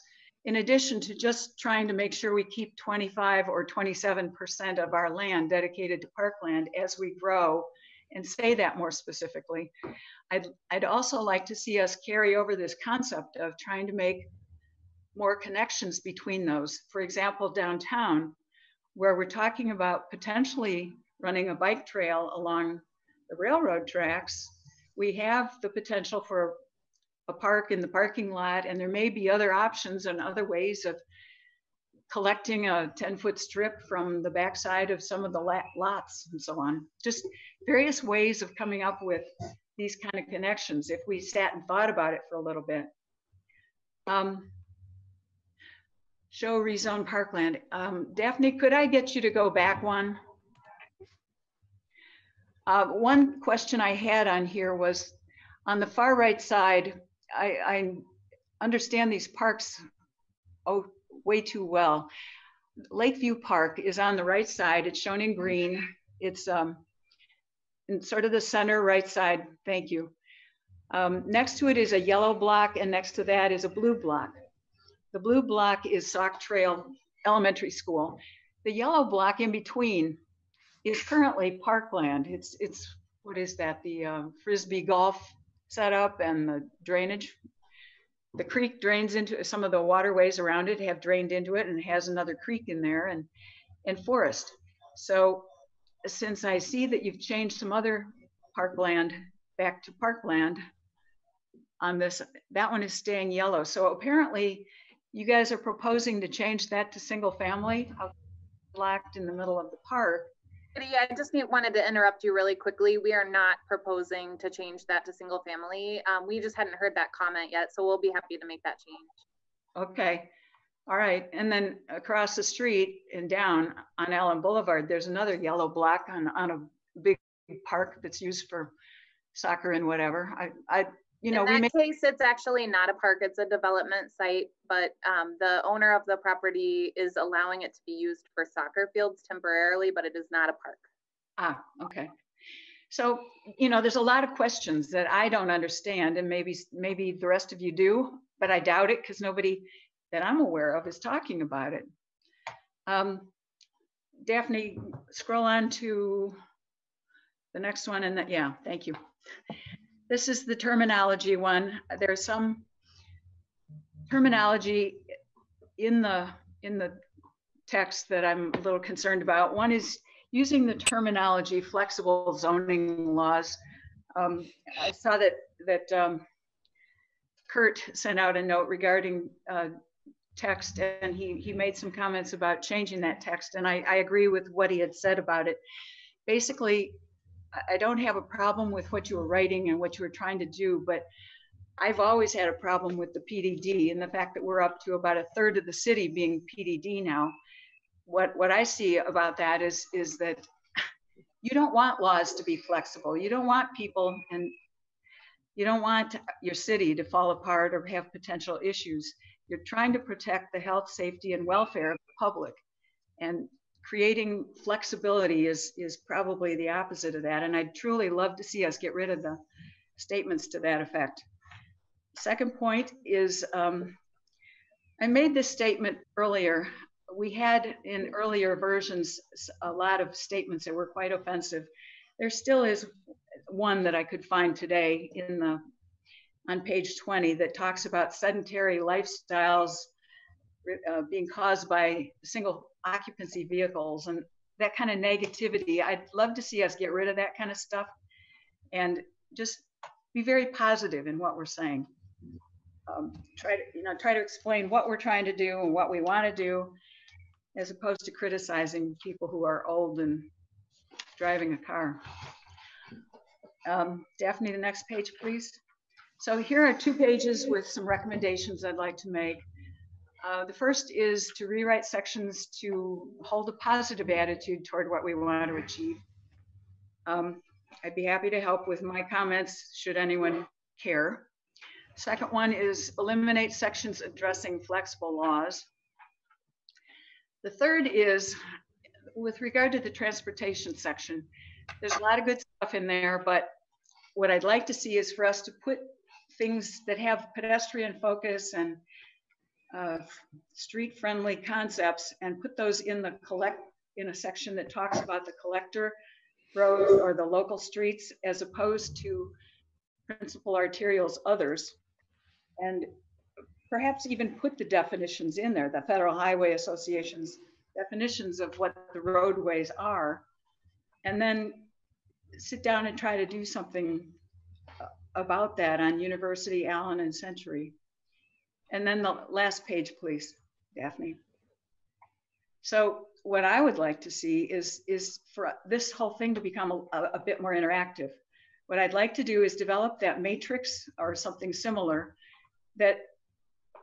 in addition to just trying to make sure we keep 25 or 27% of our land dedicated to parkland as we grow and say that more specifically, I'd, I'd also like to see us carry over this concept of trying to make more connections between those. For example, downtown, where we're talking about potentially running a bike trail along the railroad tracks, we have the potential for a park in the parking lot, and there may be other options and other ways of collecting a 10 foot strip from the backside of some of the lots and so on. Just various ways of coming up with these kind of connections if we sat and thought about it for a little bit. Um, show rezone parkland. Um, Daphne, could I get you to go back one? Uh, one question I had on here was on the far right side, I, I understand these parks oh way too well. Lakeview Park is on the right side. It's shown in green. It's um, in sort of the center right side. Thank you. Um, next to it is a yellow block, and next to that is a blue block. The blue block is Sauk Trail Elementary School. The yellow block in between is currently parkland. It's it's what is that? The uh, frisbee golf setup and the drainage. The creek drains into some of the waterways around it have drained into it and has another creek in there and and forest. So since I see that you've changed some other parkland back to parkland on this, that one is staying yellow. So apparently you guys are proposing to change that to single family, blocked in the middle of the park. I just need, wanted to interrupt you really quickly. We are not proposing to change that to single family. Um, we just hadn't heard that comment yet, so we'll be happy to make that change. Okay. All right. And then across the street and down on Allen Boulevard, there's another yellow block on, on a big park that's used for soccer and whatever. I, I you know, in that case, it's actually not a park; it's a development site. But um, the owner of the property is allowing it to be used for soccer fields temporarily, but it is not a park. Ah, okay. So you know, there's a lot of questions that I don't understand, and maybe maybe the rest of you do, but I doubt it because nobody that I'm aware of is talking about it. Um, Daphne, scroll on to the next one, and that yeah, thank you. This is the terminology one. There's some terminology in the in the text that I'm a little concerned about. One is using the terminology flexible zoning laws. Um, I saw that that um, Kurt sent out a note regarding uh, text and he, he made some comments about changing that text and I, I agree with what he had said about it. Basically, I don't have a problem with what you were writing and what you were trying to do, but I've always had a problem with the PDD and the fact that we're up to about a third of the city being PDD now. What what I see about that is is that you don't want laws to be flexible. You don't want people and you don't want your city to fall apart or have potential issues. You're trying to protect the health, safety, and welfare of the public. And creating flexibility is is probably the opposite of that. And i'd truly love to see us get rid of the statements to that effect. Second point is um, i made this statement earlier. We had in earlier versions a lot of statements that were quite offensive. There still is one that i could find today in the on page 20 that talks about sedentary lifestyles uh, being caused by single occupancy vehicles and that kind of negativity. I'd love to see us get rid of that kind of stuff and just be very positive in what we're saying. Um, try to you know try to explain what we're trying to do and what we want to do, as opposed to criticizing people who are old and driving a car. Um, Daphne, the next page, please. So here are two pages with some recommendations I'd like to make. Uh, the first is to rewrite sections to hold a positive attitude toward what we want to achieve. Um, I'd be happy to help with my comments should anyone care. Second one is eliminate sections addressing flexible laws. The third is with regard to the transportation section, there's a lot of good stuff in there, but what I'd like to see is for us to put things that have pedestrian focus and uh, street friendly concepts and put those in the collect in a section that talks about the collector roads or the local streets as opposed to principal arterials others. And perhaps even put the definitions in there the federal highway association's definitions of what the roadways are and then sit down and try to do something uh, about that on university allen and century and then the last page, please, Daphne. So what I would like to see is, is for this whole thing to become a, a bit more interactive. What I'd like to do is develop that matrix or something similar that,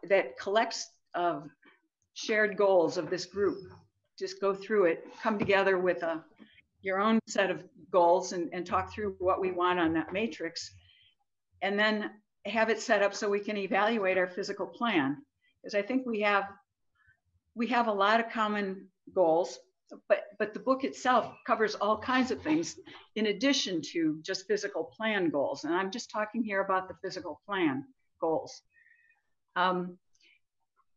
that collects uh, shared goals of this group. Just go through it, come together with a, your own set of goals and, and talk through what we want on that matrix. And then have it set up so we can evaluate our physical plan. Because I think we have we have a lot of common goals, but but the book itself covers all kinds of things in addition to just physical plan goals. And I'm just talking here about the physical plan goals. Um,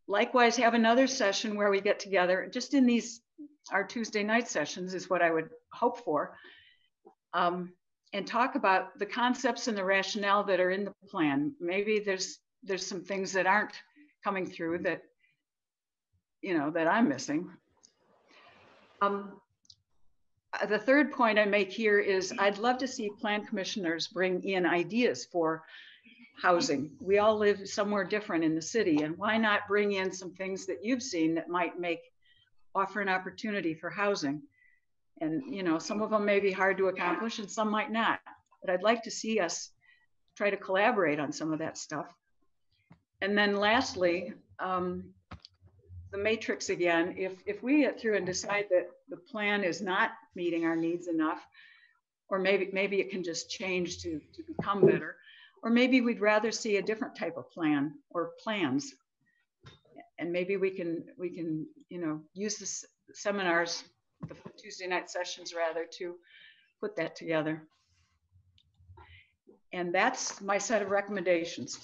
likewise, have another session where we get together just in these our Tuesday night sessions is what I would hope for. Um, and talk about the concepts and the rationale that are in the plan. Maybe there's there's some things that aren't coming through that you know that I'm missing. Um, the third point I make here is I'd love to see plan commissioners bring in ideas for housing. We all live somewhere different in the city, and why not bring in some things that you've seen that might make offer an opportunity for housing? And, you know, some of them may be hard to accomplish and some might not. But I'd like to see us try to collaborate on some of that stuff. And then lastly, um, the matrix again, if, if we get through and decide that the plan is not meeting our needs enough, or maybe, maybe it can just change to, to become better, or maybe we'd rather see a different type of plan or plans. And maybe we can, we can, you know, use the seminars the Tuesday night sessions rather to put that together. And that's my set of recommendations.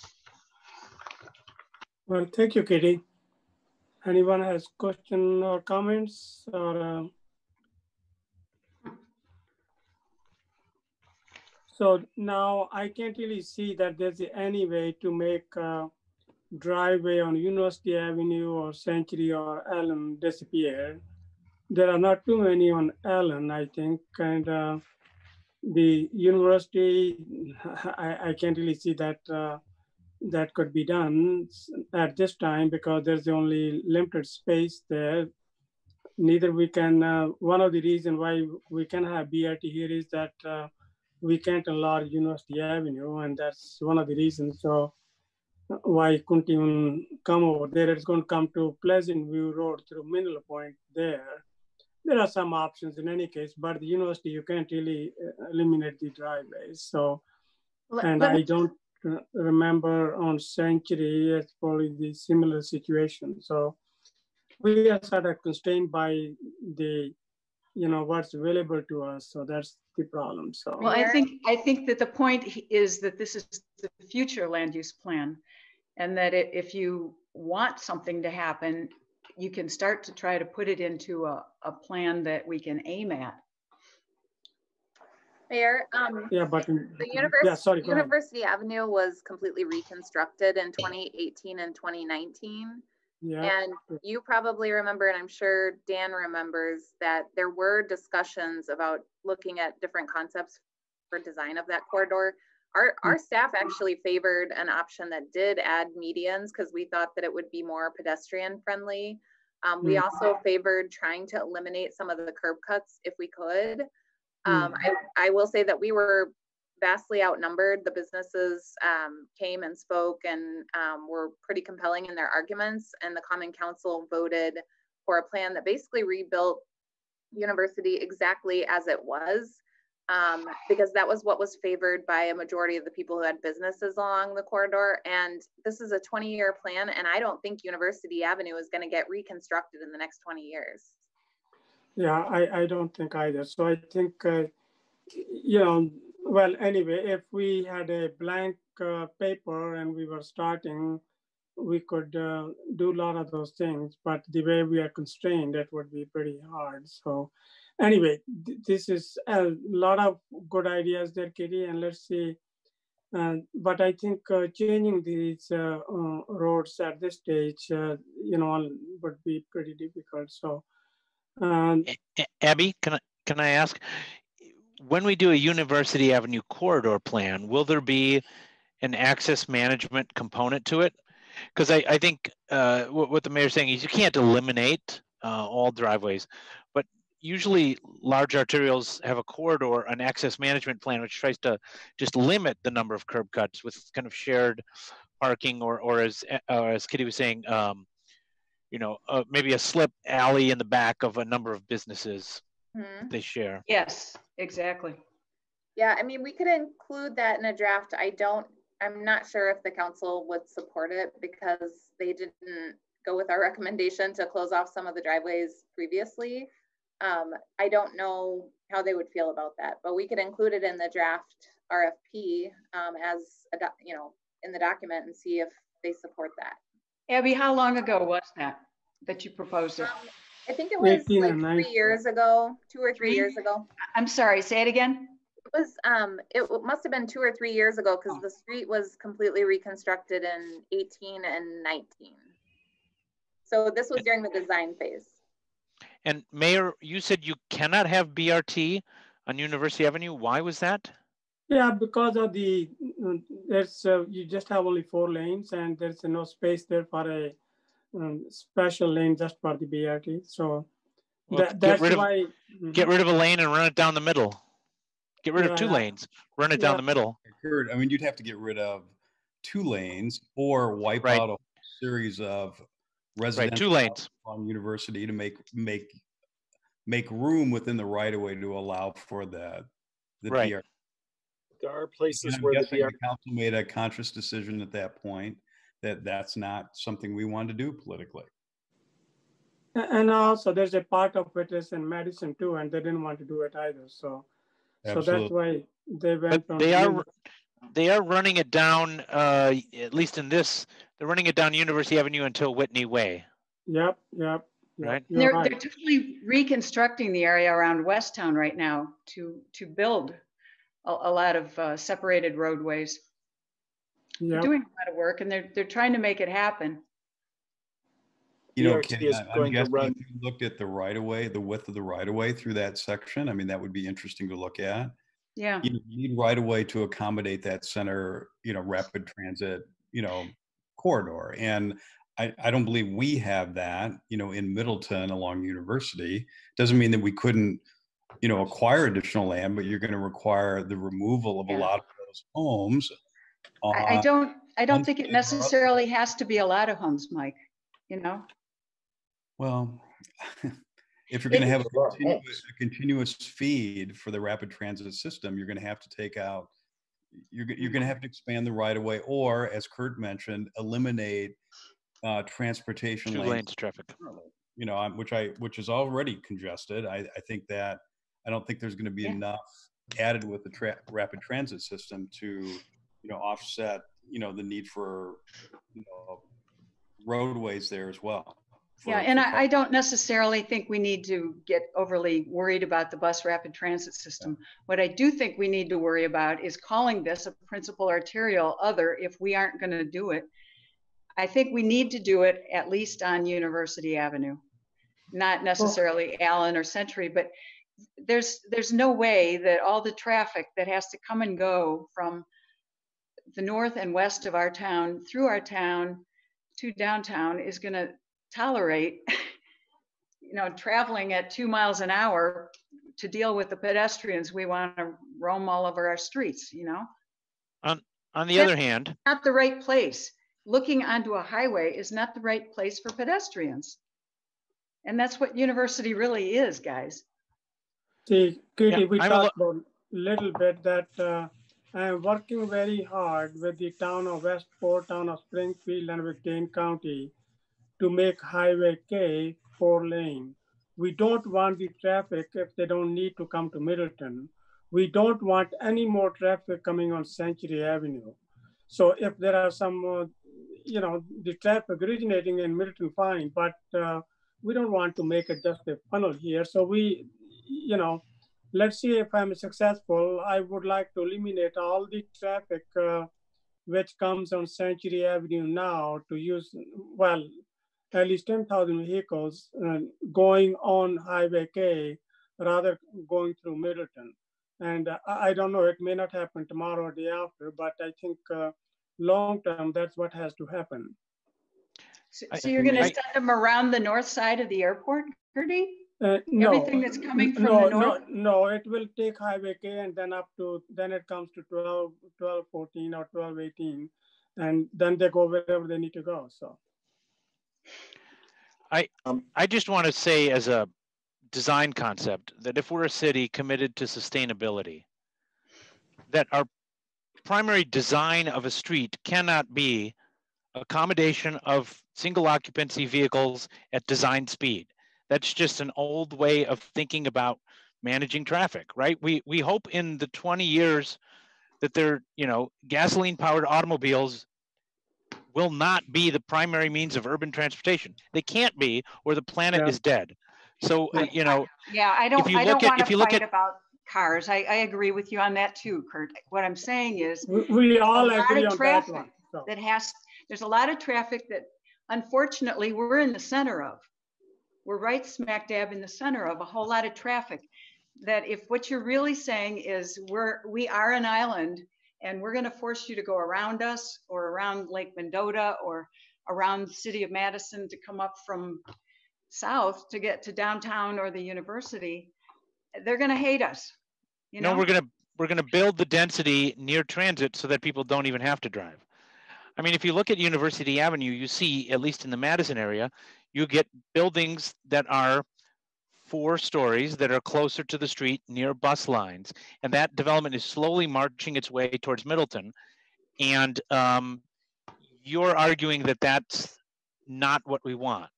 Well, thank you, Katie. Anyone has question or comments or? Uh... So now I can't really see that there's any way to make a driveway on University Avenue or Century or Allen disappear there are not too many on Allen, I think, and uh, the university, I, I, can't really see that uh, that could be done at this time because there's only limited space there. Neither we can, uh, one of the reasons why we can have BRT here is that uh, we can't enlarge University Avenue, and that's one of the reasons. So why couldn't even come over there? It's going to come to Pleasant View Road through Mineral Point there there are some options in any case, but the university, you can't really uh, eliminate the driveways. So, and I don't uh, remember on Century, it's probably the similar situation. So we are sort of constrained by the, you know, what's available to us. So that's the problem. So well, I think I think that the point is that this is the future land use plan, and that it, if you want something to happen, you can start to try to put it into a, a plan that we can aim at. Mayor, um, yeah, but the university, yeah, sorry, University Avenue was completely reconstructed in 2018 and 2019. Yeah. And you probably remember, and I'm sure Dan remembers, that there were discussions about looking at different concepts for design of that corridor. Our, our staff actually favored an option that did add medians because we thought that it would be more pedestrian friendly. Um, we mm. also favored trying to eliminate some of the curb cuts if we could. Um, mm. I, I will say that we were vastly outnumbered. The businesses um, came and spoke and um, were pretty compelling in their arguments, and the Common Council voted for a plan that basically rebuilt university exactly as it was um, because that was what was favored by a majority of the people who had businesses along the corridor. And this is a 20 year plan, and I don't think University Avenue is going to get reconstructed in the next 20 years. Yeah, I, I don't think either. So I think, uh, you know, well, anyway, if we had a blank uh, paper and we were starting, we could uh, do a lot of those things. But the way we are constrained, that would be pretty hard. So anyway, th this is a lot of good ideas there, Kitty, and let's see. Uh, but I think uh, changing these uh, uh, roads at this stage, uh, you know, would be pretty difficult. So, um, Abby, can I can I ask, when we do a University Avenue corridor plan, will there be an access management component to it? Because I, I think uh, what, what the mayor's saying is you can't eliminate all driveways, but usually large arterials have a corridor, an access management plan, which tries to just limit the number of curb cuts with kind of shared parking or, or as, uh, as Kitty was saying, um, you know, uh, maybe a slip alley in the back of a number of businesses Mhm. they share. Yes, exactly. Yeah, I mean, we could include that in a draft. I don't, I'm not sure if the council would support it because they didn't go with our recommendation to close off some of the driveways previously. Um, I don't know how they would feel about that, but we could include it in the draft RFP um, as a, doc- you know, in the document and see if they support that. Abby, how long ago was that, that you proposed it? I think it was like three years ago, two or three Three? years ago. I'm sorry, say it again? It was, um, it must have been two or three years ago because Oh. the street was completely reconstructed in eighteen and nineteen. So this was during the design phase. And Mayor, you said you cannot have BRT on University Avenue. Why was that? Yeah, because of the, uh, there's, uh, you just have only four lanes and there's no space there for a um, special lane just for the BRT. So Well, that, get that's rid of- why. Get rid of a lane and run it down the middle. Get rid Yeah, of two lanes, run it down the middle. Kurt, I mean, you'd have to get rid of two lanes or wipe Right. out a series of Right, residential two lanes. on University to make, make, make room within the right of way to allow for the, the Right. BR. There are And places I'm where the guessing BR, the council made a conscious decision at that point that that's not something we want to do politically. And also there's a part of it is in Madison too, and they didn't want to do it either. So, so that's why they went. But on they are, they are running it down, uh, at least in this, they're running it down University Avenue until Whitney Way, Yep, yep. yep, right? You're They're, right. they're totally reconstructing the area around West Towne right now to, to build a, a lot of uh, separated roadways. They're doing a lot of work and they're, they're trying to make it happen. You know, BRT Kitty, is I- I'm to guessing run- if you looked at the right of way, the width of the right of way through that section, I mean, that would be interesting to look at. Yeah. You need right of way to accommodate that center, you know, rapid transit, you know, corridor. And I, I don't believe we have that, you know, in Middleton along University. Doesn't mean that we couldn't, you know, acquire additional land, but you're going to require the removal of a lot of those homes. I, I uh, don't, I don't think it side or other. necessarily has to be a lot of homes, Mike, you know? Well, if you're going to have a continuous, a continuous feed for the rapid transit system, you're going to have to take out, you're, you're going to have to expand the right of way, or as Kurt mentioned, eliminate uh, transportation Two lanes. lanes traffic. You know, I'm- which I, which is already congested. I, I think that, I don't think there's going to be Yeah. enough added with the tra- rapid transit system to, you know, offset, you know, the need for, you know, roadways there as well. Yeah, and I, I don't necessarily think we need to get overly worried about the bus rapid transit system. What I do think we need to worry about is calling this a principal arterial other if we aren't going to do it. I think we need to do it at least on University Avenue, not necessarily Allen or Century, but there's, there's no way that all the traffic that has to come and go from the north and west of our town, through our town to downtown is going to tolerate, you know, traveling at two miles an hour to deal with the pedestrians we want to roam all over our streets, you know? On, on the That's other hand, Not the right place. Looking onto a highway is not the right place for pedestrians. And that's what university really is, guys. See, Katie, Yeah, we I'm a talked about, little bit that uh, I am working very hard with the town of Westport, town of Springfield, and with Dane County to make Highway K four lane. We don't want the traffic if they don't need to come to Middleton. We don't want any more traffic coming on Century Avenue. So if there are some, uh, you know, the traffic originating in Middleton, fine, but uh, we don't want to make it just a funnel here. So we, you know, let's see if I'm successful. I would like to eliminate all the traffic uh, which comes on Century Avenue now to use, well, at least 10,000 vehicles uh, going on Highway K rather going through Middleton. And uh, I don't know, it may not happen tomorrow or day after, but I think uh, long term, that's what has to happen. So, so you're going to send them around the north side of the airport, Gertie? Uh, no, Everything that's coming from no, the north? No, no, it will take Highway K and then up to, then it comes to 12, 12, 14 or 12, 18. And then they go wherever they need to go, so. I um, I just want to say as a design concept that if we're a city committed to sustainability, that our primary design of a street cannot be accommodation of single occupancy vehicles at design speed. That's just an old way of thinking about managing traffic, right? We we hope in the 20 years that they're, you know, gasoline powered automobiles will not be the primary means of urban transportation. They can't be, or the planet Yeah. is dead. So uh, you know, Yeah, I don't, If you I look don't at- if you look at- about cars. I, I agree with you on that too, Kurt. What I'm saying is. We- we all there's a lot agree of on that traffic one, so. That has, there's a lot of traffic that unfortunately we're in the center of. We're right smack dab in the center of a whole lot of traffic. That if what you're really saying is we're, we are an island and we're gonna force you to go around us or around Lake Mendota or around the city of Madison to come up from south to get to downtown or the university, they're gonna hate us. You no, know? we're gonna we're gonna build the density near transit so that people don't even have to drive. I mean, if you look at University Avenue, you see, at least in the Madison area, you get buildings that are four stories that are closer to the street near bus lines. And that development is slowly marching its way towards Middleton. And um, you're arguing that that's not what we want.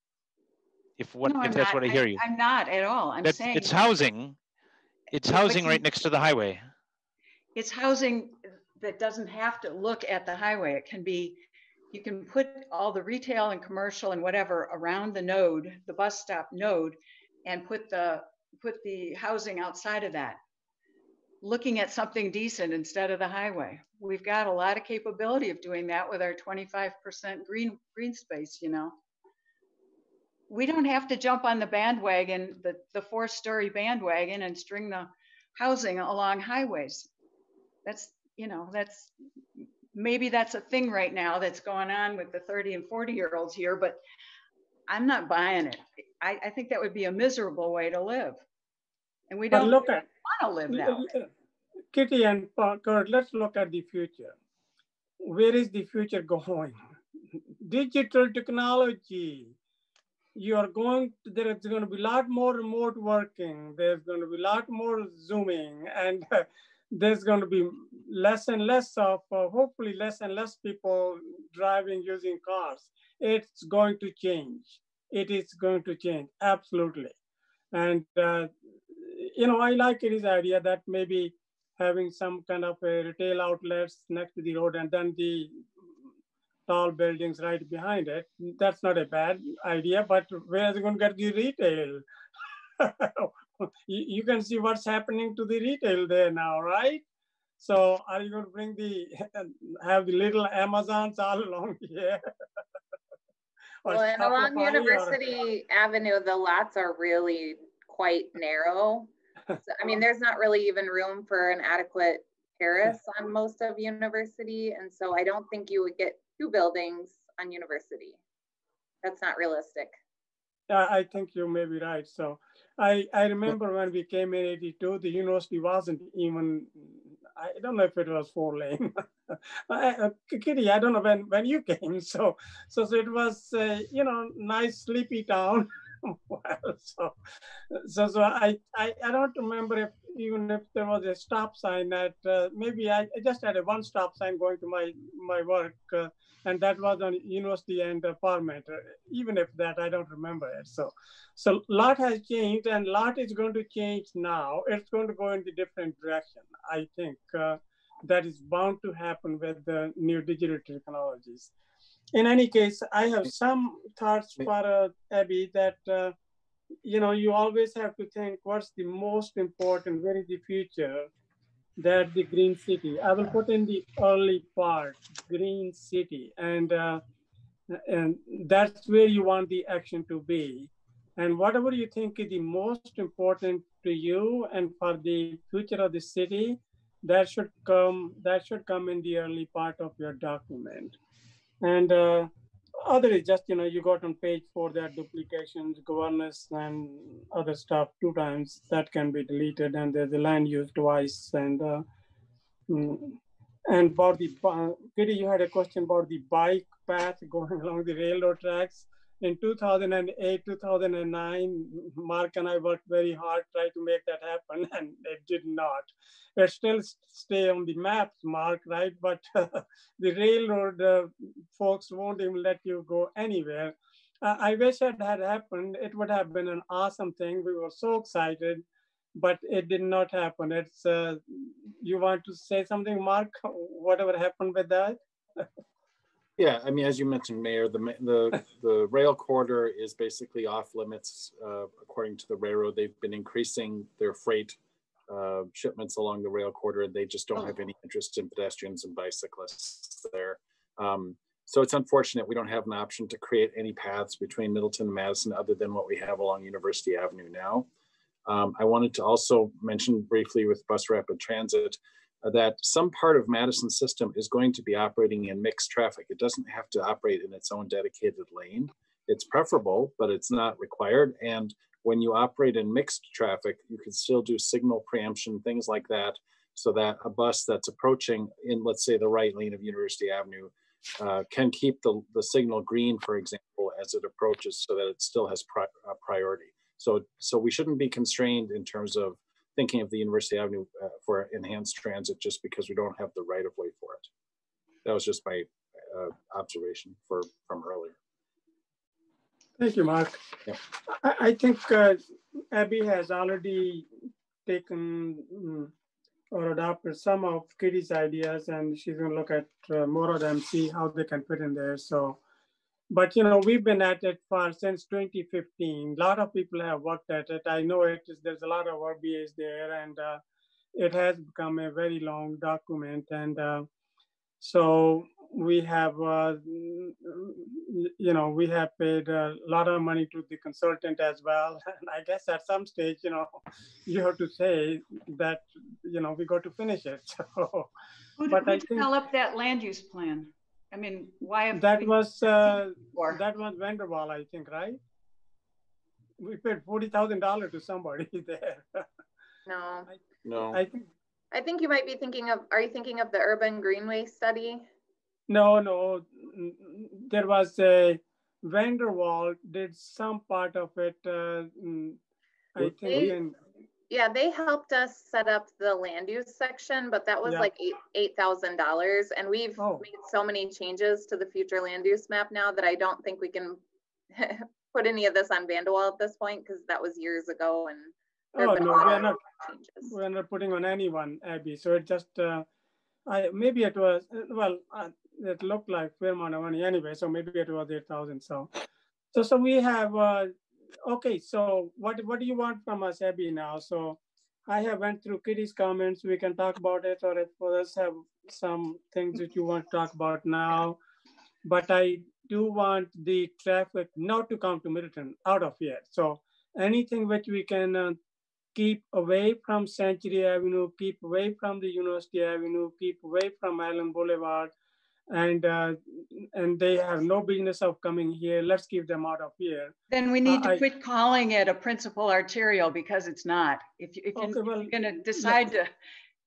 If what No, if I'm that's not. what I hear you. I'm not at all. I'm That's, saying. it's housing. It's Yeah, housing you- right next to the highway. It's housing that doesn't have to look at the highway. It can be, you can put all the retail and commercial and whatever around the node, the bus stop node, and put the, put the housing outside of that. Looking at something decent instead of the highway. We've got a lot of capability of doing that with our twenty-five percent green, green space, you know? we don't have to jump on the bandwagon, the, the four-story bandwagon and string the housing along highways. That's, you know, that's, maybe that's a thing right now that's going on with the 30 and 40 year olds here, but I'm not buying it. I, I think that would be a miserable way to live. And we don't look at, want to live that way. Kitty and Kurt, let's look at the future. Where is the future going? Digital technology. You are going, to, there is going to be a lot more remote working. There's going to be a lot more zooming and there's going to be less and less of, uh, hopefully less and less people driving using cars. It's going to change. It is going to change, absolutely. And, uh, you know, I like his idea that maybe having some kind of a retail outlets next to the road and then the tall buildings right behind it. That's not a bad idea, but where is it going to get the retail? you, you can see what's happening to the retail there now, right? So are you going to bring the, have the little Amazons all along here? Well, and along Shopify or- University Avenue, the lots are really quite narrow. So, I mean, there's not really even room for an adequate terrace on most of University. And so I don't think you would get two buildings on University. That's not realistic. Yeah, I think you may be right. So I, I remember when we came in 82, the university wasn't even, I don't know if it was four lane. Uh, Kitty, I don't know when, when you came. So, so, so it was, uh, you know, nice sleepy town. so, so, so I, I, I don't remember if even if there was a stop sign at uh, maybe I, I just had a one stop sign going to my my work, uh, and that was on University and uh, Parmenter. Even if that, I don't remember it. So, so lot has changed, and a lot is going to change now. It's going to go in the different direction. I think uh, that is bound to happen with the new digital technologies in any case, I have some thoughts for uh, Abby that, uh, you know, you always have to think what's the most important, where is the future, that the green city. I will put in the early part, green city, and, uh, and that's where you want the action to be. And whatever you think is the most important to you and for the future of the city, that should come, that should come in the early part of your document. And uh, other is just, you know, you got on page four that duplications, governance, and other stuff two times that can be deleted. And there's a land use twice. And uh, mm, and about the, uh, Kitty, you had a question about the bike path going along the railroad tracks. In 2008, 2009, Mark and I worked very hard trying to make that happen, and it did not it still stay on the maps, Mark, right? But uh, the railroad uh, folks won't even let you go anywhere. Uh, I wish it had happened. It would have been an awesome thing. We were so excited, but it did not happen. It's uh, you want to say something, Mark? Whatever happened with that? Yeah, I mean, as you mentioned, Mayor, the the the rail corridor is basically off limits uh, according to the railroad. They've been increasing their freight uh, shipments along the rail corridor. They just don't have any interest in pedestrians and bicyclists there. Um, so it's unfortunate we don't have an option to create any paths between Middleton and Madison other than what we have along University Avenue now. Um, I wanted to also mention briefly with Bus Rapid Transit that some part of Madison system is going to be operating in mixed traffic. It doesn't have to operate in its own dedicated lane. It's preferable, but it's not required. And when you operate in mixed traffic, you can still do signal preemption, things like that, so that a bus that's approaching in, let's say, the right lane of University Avenue uh, can keep the, the signal green, for example, as it approaches so that it still has pri uh, priority. So, so we shouldn't be constrained in terms of thinking of the University Avenue uh, for enhanced transit just because we don't have the right of way for it. That was just my uh, observation for from earlier. Thank you, Mark. Yeah. I, I, think uh, Abby has already taken um, or adopted some of Kitty's ideas, and she's going to look at uh, more of them, see how they can fit in there. So, but you know, we've been at it for since 2015. A lot of people have worked at it. I know it is. There's a lot of RBAs there, and uh, it has become a very long document. And uh, so we have, uh, you know, we have paid a lot of money to the consultant as well. And I guess at some stage, you know, you have to say that, you know, we got to finish it. So, who, but who I think that land use plan? I mean, why? That was uh, that was Vandewalle, I think, right? We paid forty thousand dollars to somebody there. No. no. I think. I think you might be thinking of. Are you thinking of the urban greenway study? No, no, there was a Vandewalle did some part of it. Uh, I think. They, in, yeah, they helped us set up the land use section, but that was yeah. like eight eight thousand dollars, and we've oh. made so many changes to the future land use map now that I don't think we can put any of this on Vandewalle at this point because that was years ago and. Oh no, we're not. Changes. We're not putting on anyone, Abby. So it just. Uh, I maybe it was well. Uh, it looked like fair amount of money anyway, so maybe it was 8,000. So, so, so we have, uh, okay, so what, what do you want from us, Abby, now? So I have went through Kitty's comments. We can talk about it, or if others have some things that you want to talk about now. But I do want the traffic not to come to Middleton out of here. So anything which we can uh, keep away from Century Avenue, keep away from the University Avenue, keep away from Allen Boulevard, and uh, and they have no business of coming here. Let's keep them out of here. Then we need uh, to quit I, calling it a principal arterial because it's not. If, you, if, okay, you, well, you're going to decide yeah. to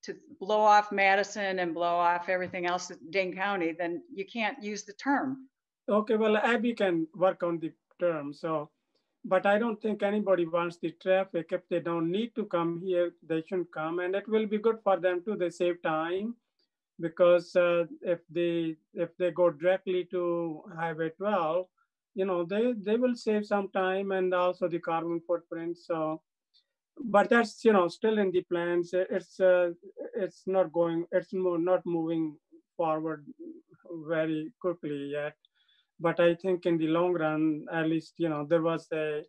to blow off Madison and blow off everything else in Dane County, then you can't use the term. Okay, well, Abby can work on the term. So but I don't think anybody wants the traffic. If they don't need to come here, they shouldn't come, and it will be good for them too. They save time because uh, if they if they go directly to Highway 12, you know they they will save some time and also the carbon footprint. So, but that's you know still in the plans. It's uh, it's not going. It's not moving forward very quickly yet but I think in the long run, at least, you know, there was a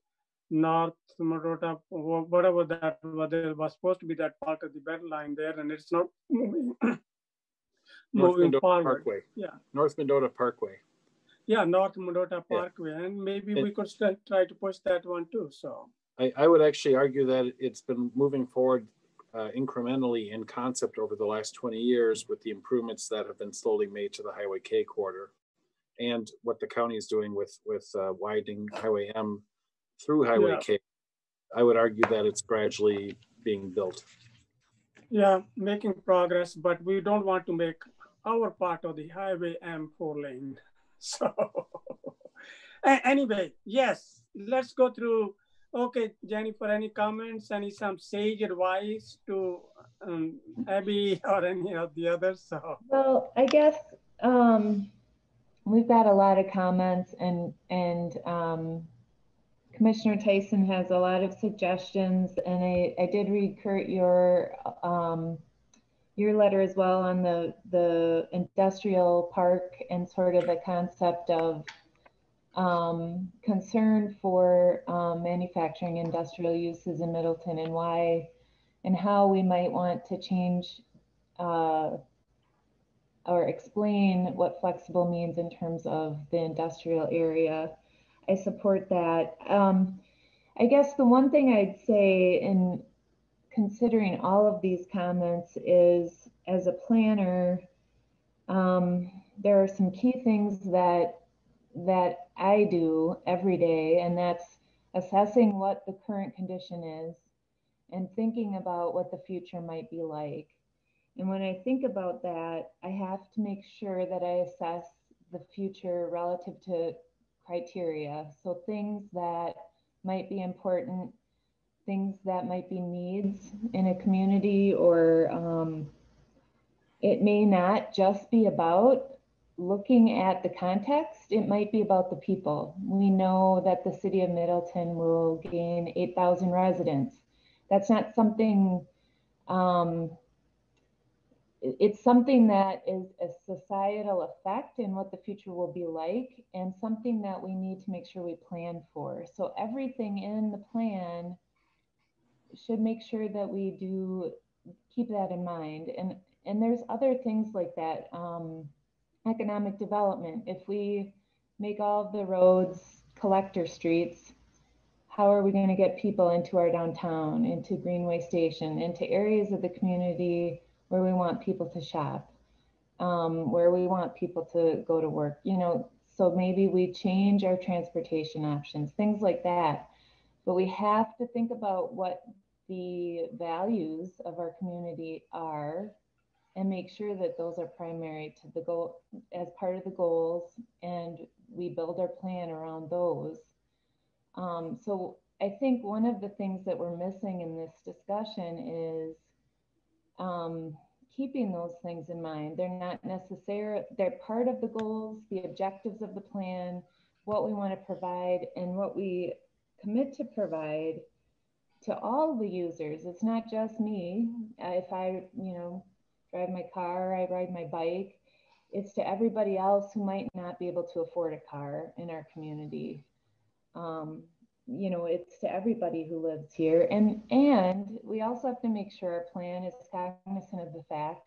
North Mendota, whatever that was, there was supposed to be that part of the bed line there, and it's not moving, North moving Mendota forward. Parkway. Yeah, North Mendota Parkway. yeah, North Mendota Yeah. Parkway, and maybe It- we could still try to push that one too. So I, I would actually argue that it's been moving forward uh, incrementally in concept over the last 20 years with the improvements that have been slowly made to the Highway K corridor and what the county is doing with, with uh, widening Highway M through Highway Yeah. K. I would argue that it's gradually being built. yeah, making progress, but we don't want to make our part of the highway M four lane. So anyway, yes, let's go through. Okay, Jennifer, any comments? Any some sage advice to um, Abby or any of the others? So Well, I guess um, we've got a lot of comments and and um, Commissioner Tyson has a lot of suggestions and I, I did read Kurt your um, your letter as well on the the industrial park and sort of the concept of um, concern for um, manufacturing industrial uses in Middleton and why and how we might want to change uh, or explain what flexible means in terms of the industrial area. I support that. Um, I guess the one thing I'd say in considering all of these comments is as a planner, um, there are some key things that that I do every day, and that's assessing what the current condition is and thinking about what the future might be like. And when I think about that, I have to make sure that I assess the future relative to criteria. So things that might be important, things that might be needs in a community, or um, it may not just be about looking at the context, it might be about the people. We know that the city of Middleton will gain 8,000 residents. That's not something um, it's something that is a societal effect and what the future will be like and something that we need to make sure we plan for so everything in the plan should make sure that we do keep that in mind. And and there's other things like that um, economic development. If we make all the roads collector streets how are we going to get people into our downtown into greenway station into areas of the community where we want people to shop, um, where we want people to go to work, you know, so maybe we change our transportation options, things like that. But we have to think about what the values of our community are and make sure that those are primary to the goal as part of the goals and we build our plan around those. Um, so I think one of the things that we're missing in this discussion is um, keeping those things in mind. They're not necessary, they're part of the goals, the objectives of the plan, what we want to provide, and what we commit to provide to all the users. It's not just me. Uh, If I, you know, drive my car, I ride my bike, it's to everybody else who might not be able to afford a car in our community. Um, you know, it's to everybody who lives here. And and we also have to make sure our plan is cognizant of the fact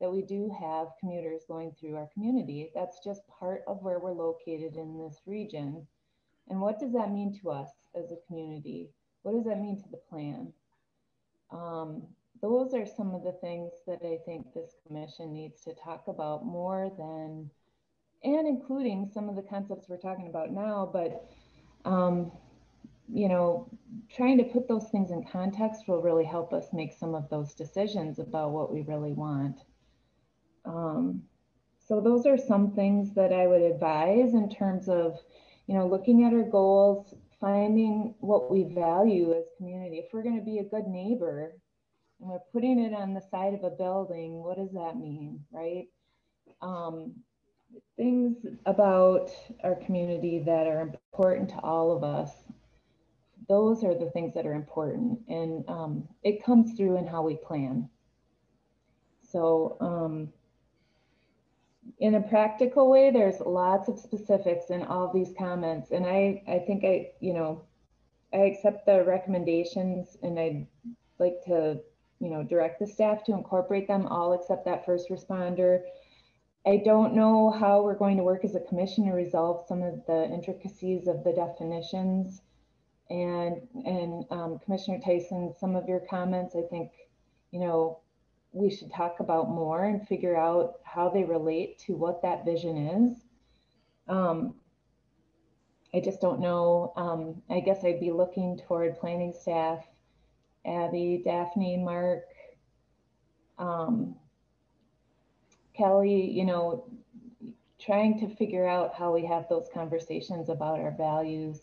that we do have commuters going through our community. That's just part of where we're located in this region. And what does that mean to us as a community? What does that mean to the plan? Um, those are some of the things that I think this commission needs to talk about more than, and including some of the concepts we're talking about now, but um, you know, trying to put those things in context will really help us make some of those decisions about what we really want. Um, so those are some things that I would advise in terms of, you know, looking at our goals, finding what we value as community. If we're going to be a good neighbor and we're putting it on the side of a building, what does that mean, right? Um, things about our community that are important to all of us. Those are the things that are important, and um, it comes through in how we plan. So, um, in a practical way, there's lots of specifics in all these comments, and I, I think I, you know, I accept the recommendations, and I'd like to, you know, direct the staff to incorporate them all except that first responder. I don't know how we're going to work as a commission to resolve some of the intricacies of the definitions. And and um, Commissioner Tyson, some of your comments, I think, you know, we should talk about more and figure out how they relate to what that vision is. Um, I just don't know. Um, I guess I'd be looking toward planning staff, Abby, Daphne, Mark, um, Kelly, you know, trying to figure out how we have those conversations about our values,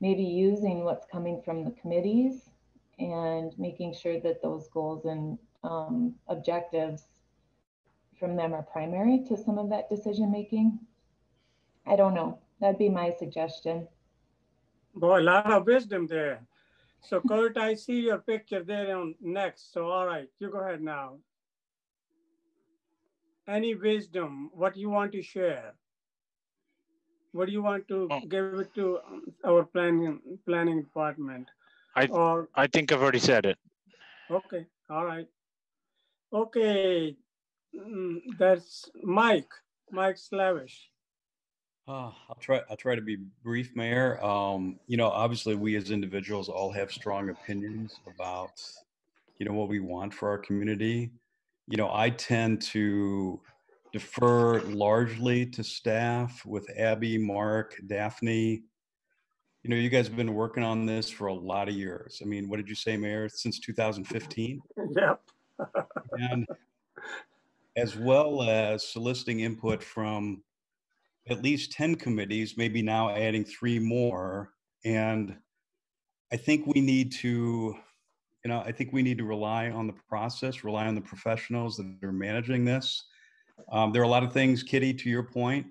maybe using what's coming from the committees and making sure that those goals and um, objectives from them are primary to some of that decision making. I don't know. That'd be my suggestion. Boy, a lot of wisdom there. So Kurt, I see your picture there on next. So all right, you go ahead now. Any wisdom, what you want to share? What do you want to oh. give it to our planning planning department? I or I think I've already said it. Okay, all right. Okay, mm, that's Mike, Mike Slavish. Uh, I'll try. I'll try to be brief, Mayor. Um, you know, obviously, we as individuals all have strong opinions about, you know, what we want for our community. You know, I tend to defer largely to staff with Abby, Mark, Daphne. You know, you guys have been working on this for a lot of years. I mean, what did you say, Mayor? Since 2015. Yep and as well as soliciting input from at least 10 committees, maybe now adding three more. And I think we need to, you know, I think we need to rely on the process, rely on the professionals that are managing this. Um, there are a lot of things, Kitty, to your point.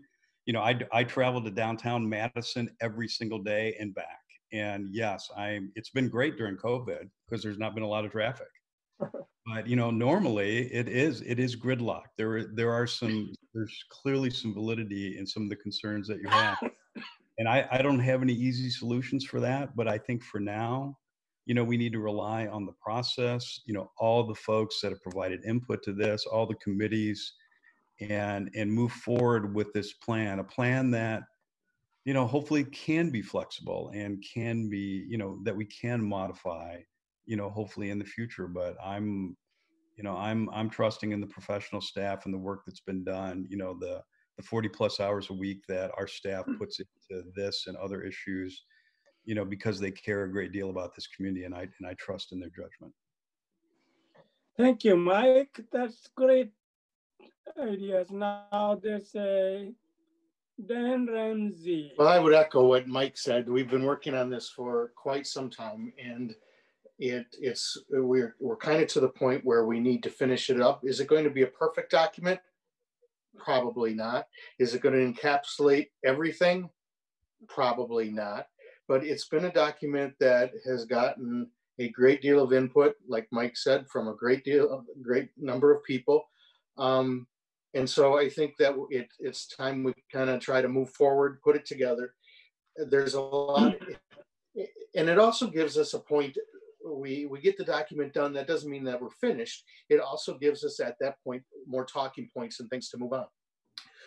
You know, I, I travel to downtown Madison every single day and back. And yes, I'm, it's been great during COVID because there's not been a lot of traffic but you know normally it is it is gridlock. There there are some there's clearly some validity in some of the concerns that you have. And i i don't have any easy solutions for that but i think for now you know we need to rely on the process you know all the folks that have provided input to this all the committees and and move forward with this plan a plan that you know hopefully can be flexible and can be you know that we can modify you know, hopefully in the future. But I'm, you know, I'm I'm trusting in the professional staff and the work that's been done. You know, the the 40 plus hours a week that our staff mm. puts into this and other issues, you know, because they care a great deal about this community, and I and I trust in their judgment. Thank you, Mike. That's great ideas. Now there's a Dan Ramsey. Well, I would echo what Mike said. We've been working on this for quite some time, and it it's we're we're kind of to the point where we need to finish it up. Is it going to be a perfect document? Probably not. Is it going to encapsulate everything? Probably not. But it's been a document that has gotten a great deal of input, like Mike said, from a great deal of great number of people. Um, and so I think that it, it's time we kind of try to move forward, put it together. There's a lot, and it also gives us a point we we get the document done that doesn't mean that we're finished. It also gives us at that point more talking points and things to move on.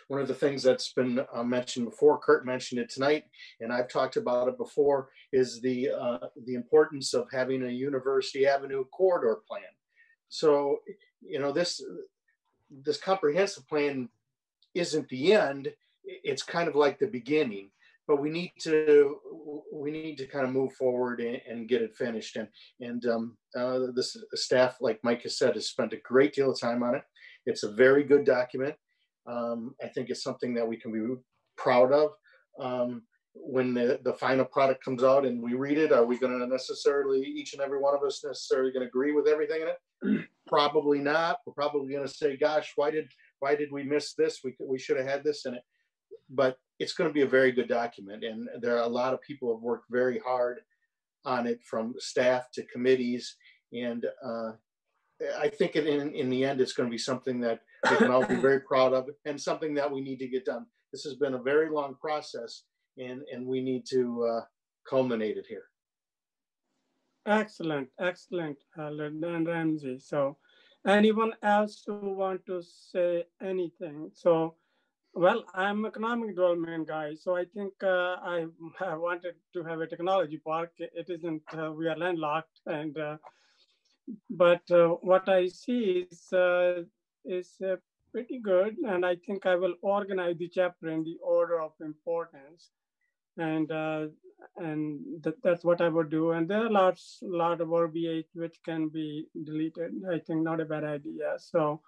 One of the things that's been uh, mentioned before kurt mentioned it tonight and i've talked about it before is the uh, the importance of having a university avenue corridor plan. So you know this this comprehensive plan isn't the end. It's kind of like the beginning but we need to we need to kind of move forward and, and get it finished and and um, uh, this staff like mike has said has spent a great deal of time on it it's a very good document um, i think it's something that we can be proud of um, when the, the final product comes out and we read it, are we going to necessarily, each and every one of us necessarily going to agree with everything in it? probably not. We're probably going to say, gosh, why did, why did we miss this? We, we should have had this in it. But it's going to be a very good document. And there are a lot of people have worked very hard on it from staff to committees. And uh, I think in, in the end, it's going to be something that we can all be very proud of and something that we need to get done. This has been a very long process and, and we need to uh, culminate it here. Excellent, excellent, uh, and Ramsey. So anyone else who want to say anything? So, well, I'm economic development guy, so I think uh, I, I wanted to have a technology park. It isn't, uh, we are landlocked and, uh, but uh, what I see is, uh, is pretty good. And I think I will organize the chapter in the order of importance and uh, and that, that's what I would do. And there are lots, lot of verbiage which can be deleted. I think not a bad idea. So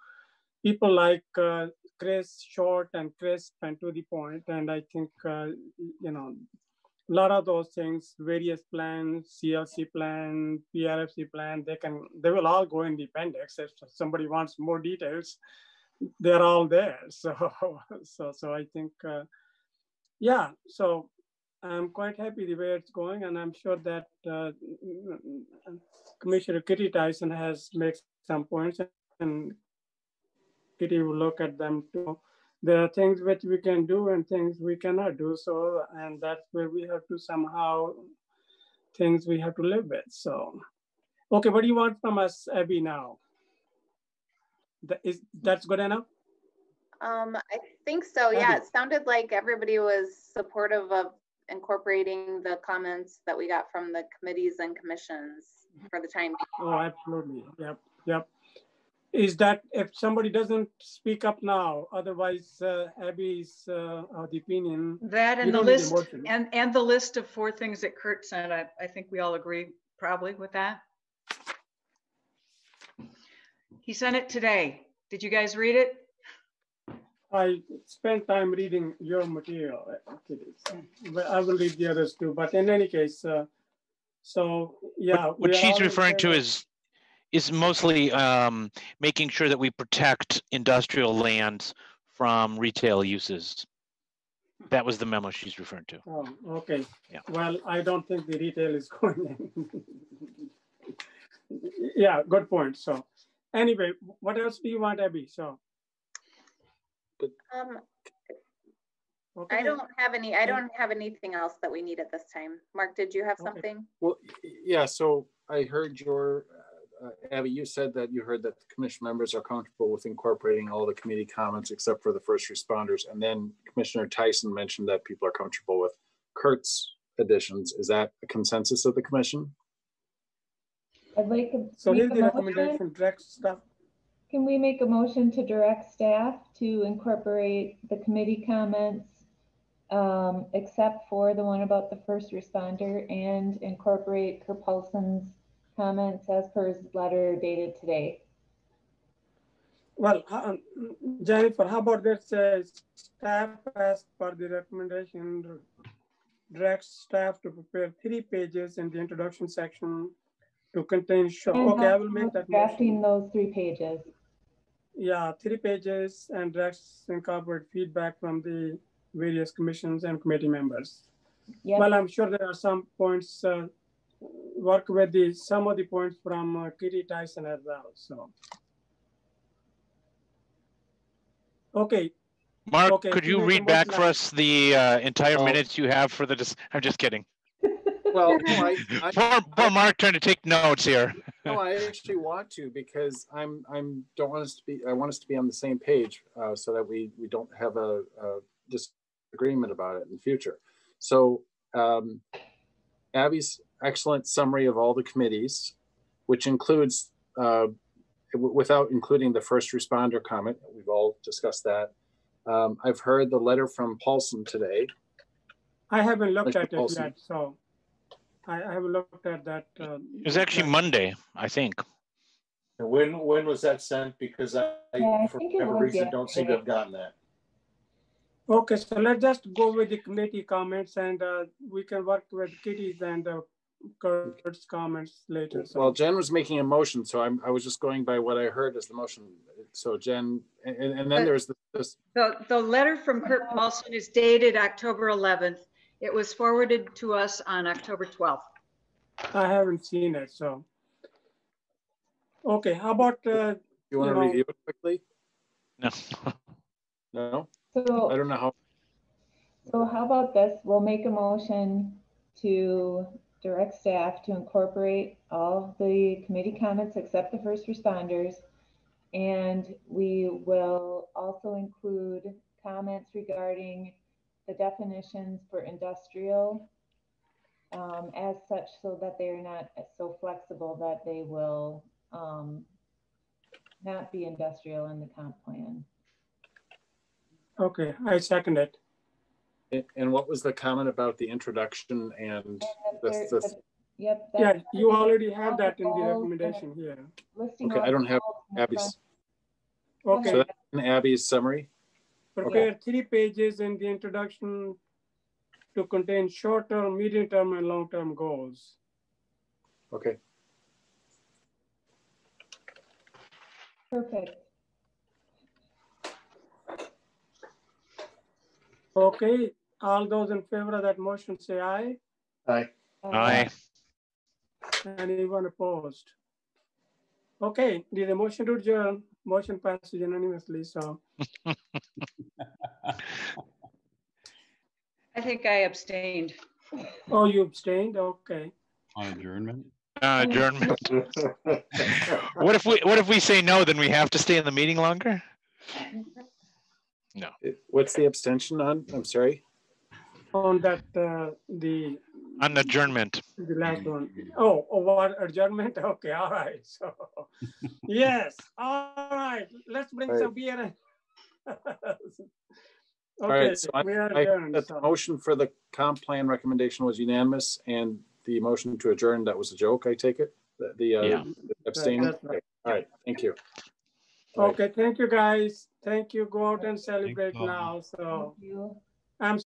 people like uh, Chris, short and crisp and to the point. And I think uh, you know a lot of those things, various plans, CLC plan, PRFC plan, they can they will all go in the appendix. If somebody wants more details, they're all there. So so so I think. Uh, yeah, so I'm quite happy the way it's going, and I'm sure that uh, Commissioner Kitty Tyson has made some points, and Kitty look at them too. There are things which we can do and things we cannot do. So, and that's where we have to somehow things we have to live with. So, okay, what do you want from us, Abby? Now, that is that's good enough. Um, I think so. Yeah, it sounded like everybody was supportive of incorporating the comments that we got from the committees and commissions for the time being. Oh, absolutely. Yep. Yep. Is that if somebody doesn't speak up now, otherwise uh, Abby's uh, the opinion. That and the list and, and the list of four things that Kurt sent, I, I think we all agree probably with that. He sent it today. Did you guys read it? I spent time reading your material, but I will read the others too. But in any case, uh, so yeah. What, what she's referring to is is mostly um, making sure that we protect industrial lands from retail uses. That was the memo she's referring to. Oh, okay. Yeah. Well, I don't think the retail is going yeah, good point. So anyway, what else do you want, Abby? So um, okay. I don't have any. I don't have anything else that we need at this time. Mark, did you have something? Okay. Well, yeah. So I heard your uh, Abby. You said that you heard that the commission members are comfortable with incorporating all the committee comments except for the first responders, and then Commissioner Tyson mentioned that people are comfortable with Kurt's additions. Is that a consensus of the commission? I'd like to. So here's the recommendation, direct stuff can we make a motion to direct staff to incorporate the committee comments, um, except for the one about the first responder and incorporate Kurt Paulson's comments as per his letter dated today? Well, um, Jennifer, how about this uh, staff as per the recommendation direct staff to prepare three pages in the introduction section to contain show. Okay, I will make that drafting motion. those three pages yeah, three pages and directs incorporate feedback from the various commissions and committee members. Yep. Well, I'm sure there are some points, uh, work with the some of the points from uh, Kitty Tyson as well. So, okay. Mark, okay, could you read back for us the uh, entire oh. minutes you have for the? I'm just kidding. Well, no, I, I, poor, poor Mark trying to take notes here. no, I actually want to because I'm I'm don't want us to be I want us to be on the same page uh, so that we we don't have a, a, disagreement about it in the future. So um, Abby's excellent summary of all the committees, which includes uh, without including the first responder comment. We've all discussed that. Um, I've heard the letter from Paulson today. I haven't looked Mr. at Paulson. it yet, so I, I have looked at that. Uh, it was actually that. Monday, I think. when when was that sent? Because I, yeah, I for whatever reason, don't seem to have gotten that. Okay, so let's just go with the committee comments and uh, we can work with Kitty's and uh, Kurt's comments later. So- Well, Jen was making a motion, so I'm, I was just going by what I heard as the motion. So Jen, and, and then there's this, The, the letter from Kurt Paulson is dated October 11th. It was forwarded to us on October 12th. I haven't seen it, so. Okay, how about, uh, you want to know- review it quickly? No. No? So. I don't know how, So how about this? We'll make a motion to direct staff to incorporate all of the committee comments except the first responders. And we will also include comments regarding the definitions for industrial um, as such so that they are not so flexible that they will um, not be industrial in the comp plan. Okay, I second it. and- and what was the comment about the introduction and There- this, this, Yep. Yeah, you already have that in the recommendation here. listing okay, I don't have goals the Abby's. Okay. So that's in Abby's summary? Prepare three pages in the introduction to contain short-term, medium-term, and long-term goals. Okay, Perfect. Okay, all those in favor of that motion, say aye. Aye. Aye. Anyone opposed? Okay, the motion to adjourn, motion passes unanimously, so. I think I abstained. Oh, you abstained, okay. On adjournment? Uh, adjournment. What if we, what if we say no, then we have to stay in the meeting longer? No. what's the abstention on? I'm sorry. On that, uh, the, On adjournment. the last one. Oh, oh, what adjournment? Okay, all right, so. Yes, all right, let's bring some beer. and- Okay, right, so I, we are I, adjourned, that the motion for the comp plan recommendation was unanimous and the motion to adjourn, that was a joke, I take it? The, the uh, Yeah. abstain? That's right. All right, thank you. All right. Okay, thank you, guys. Thank you. Go out and celebrate now, so. I'm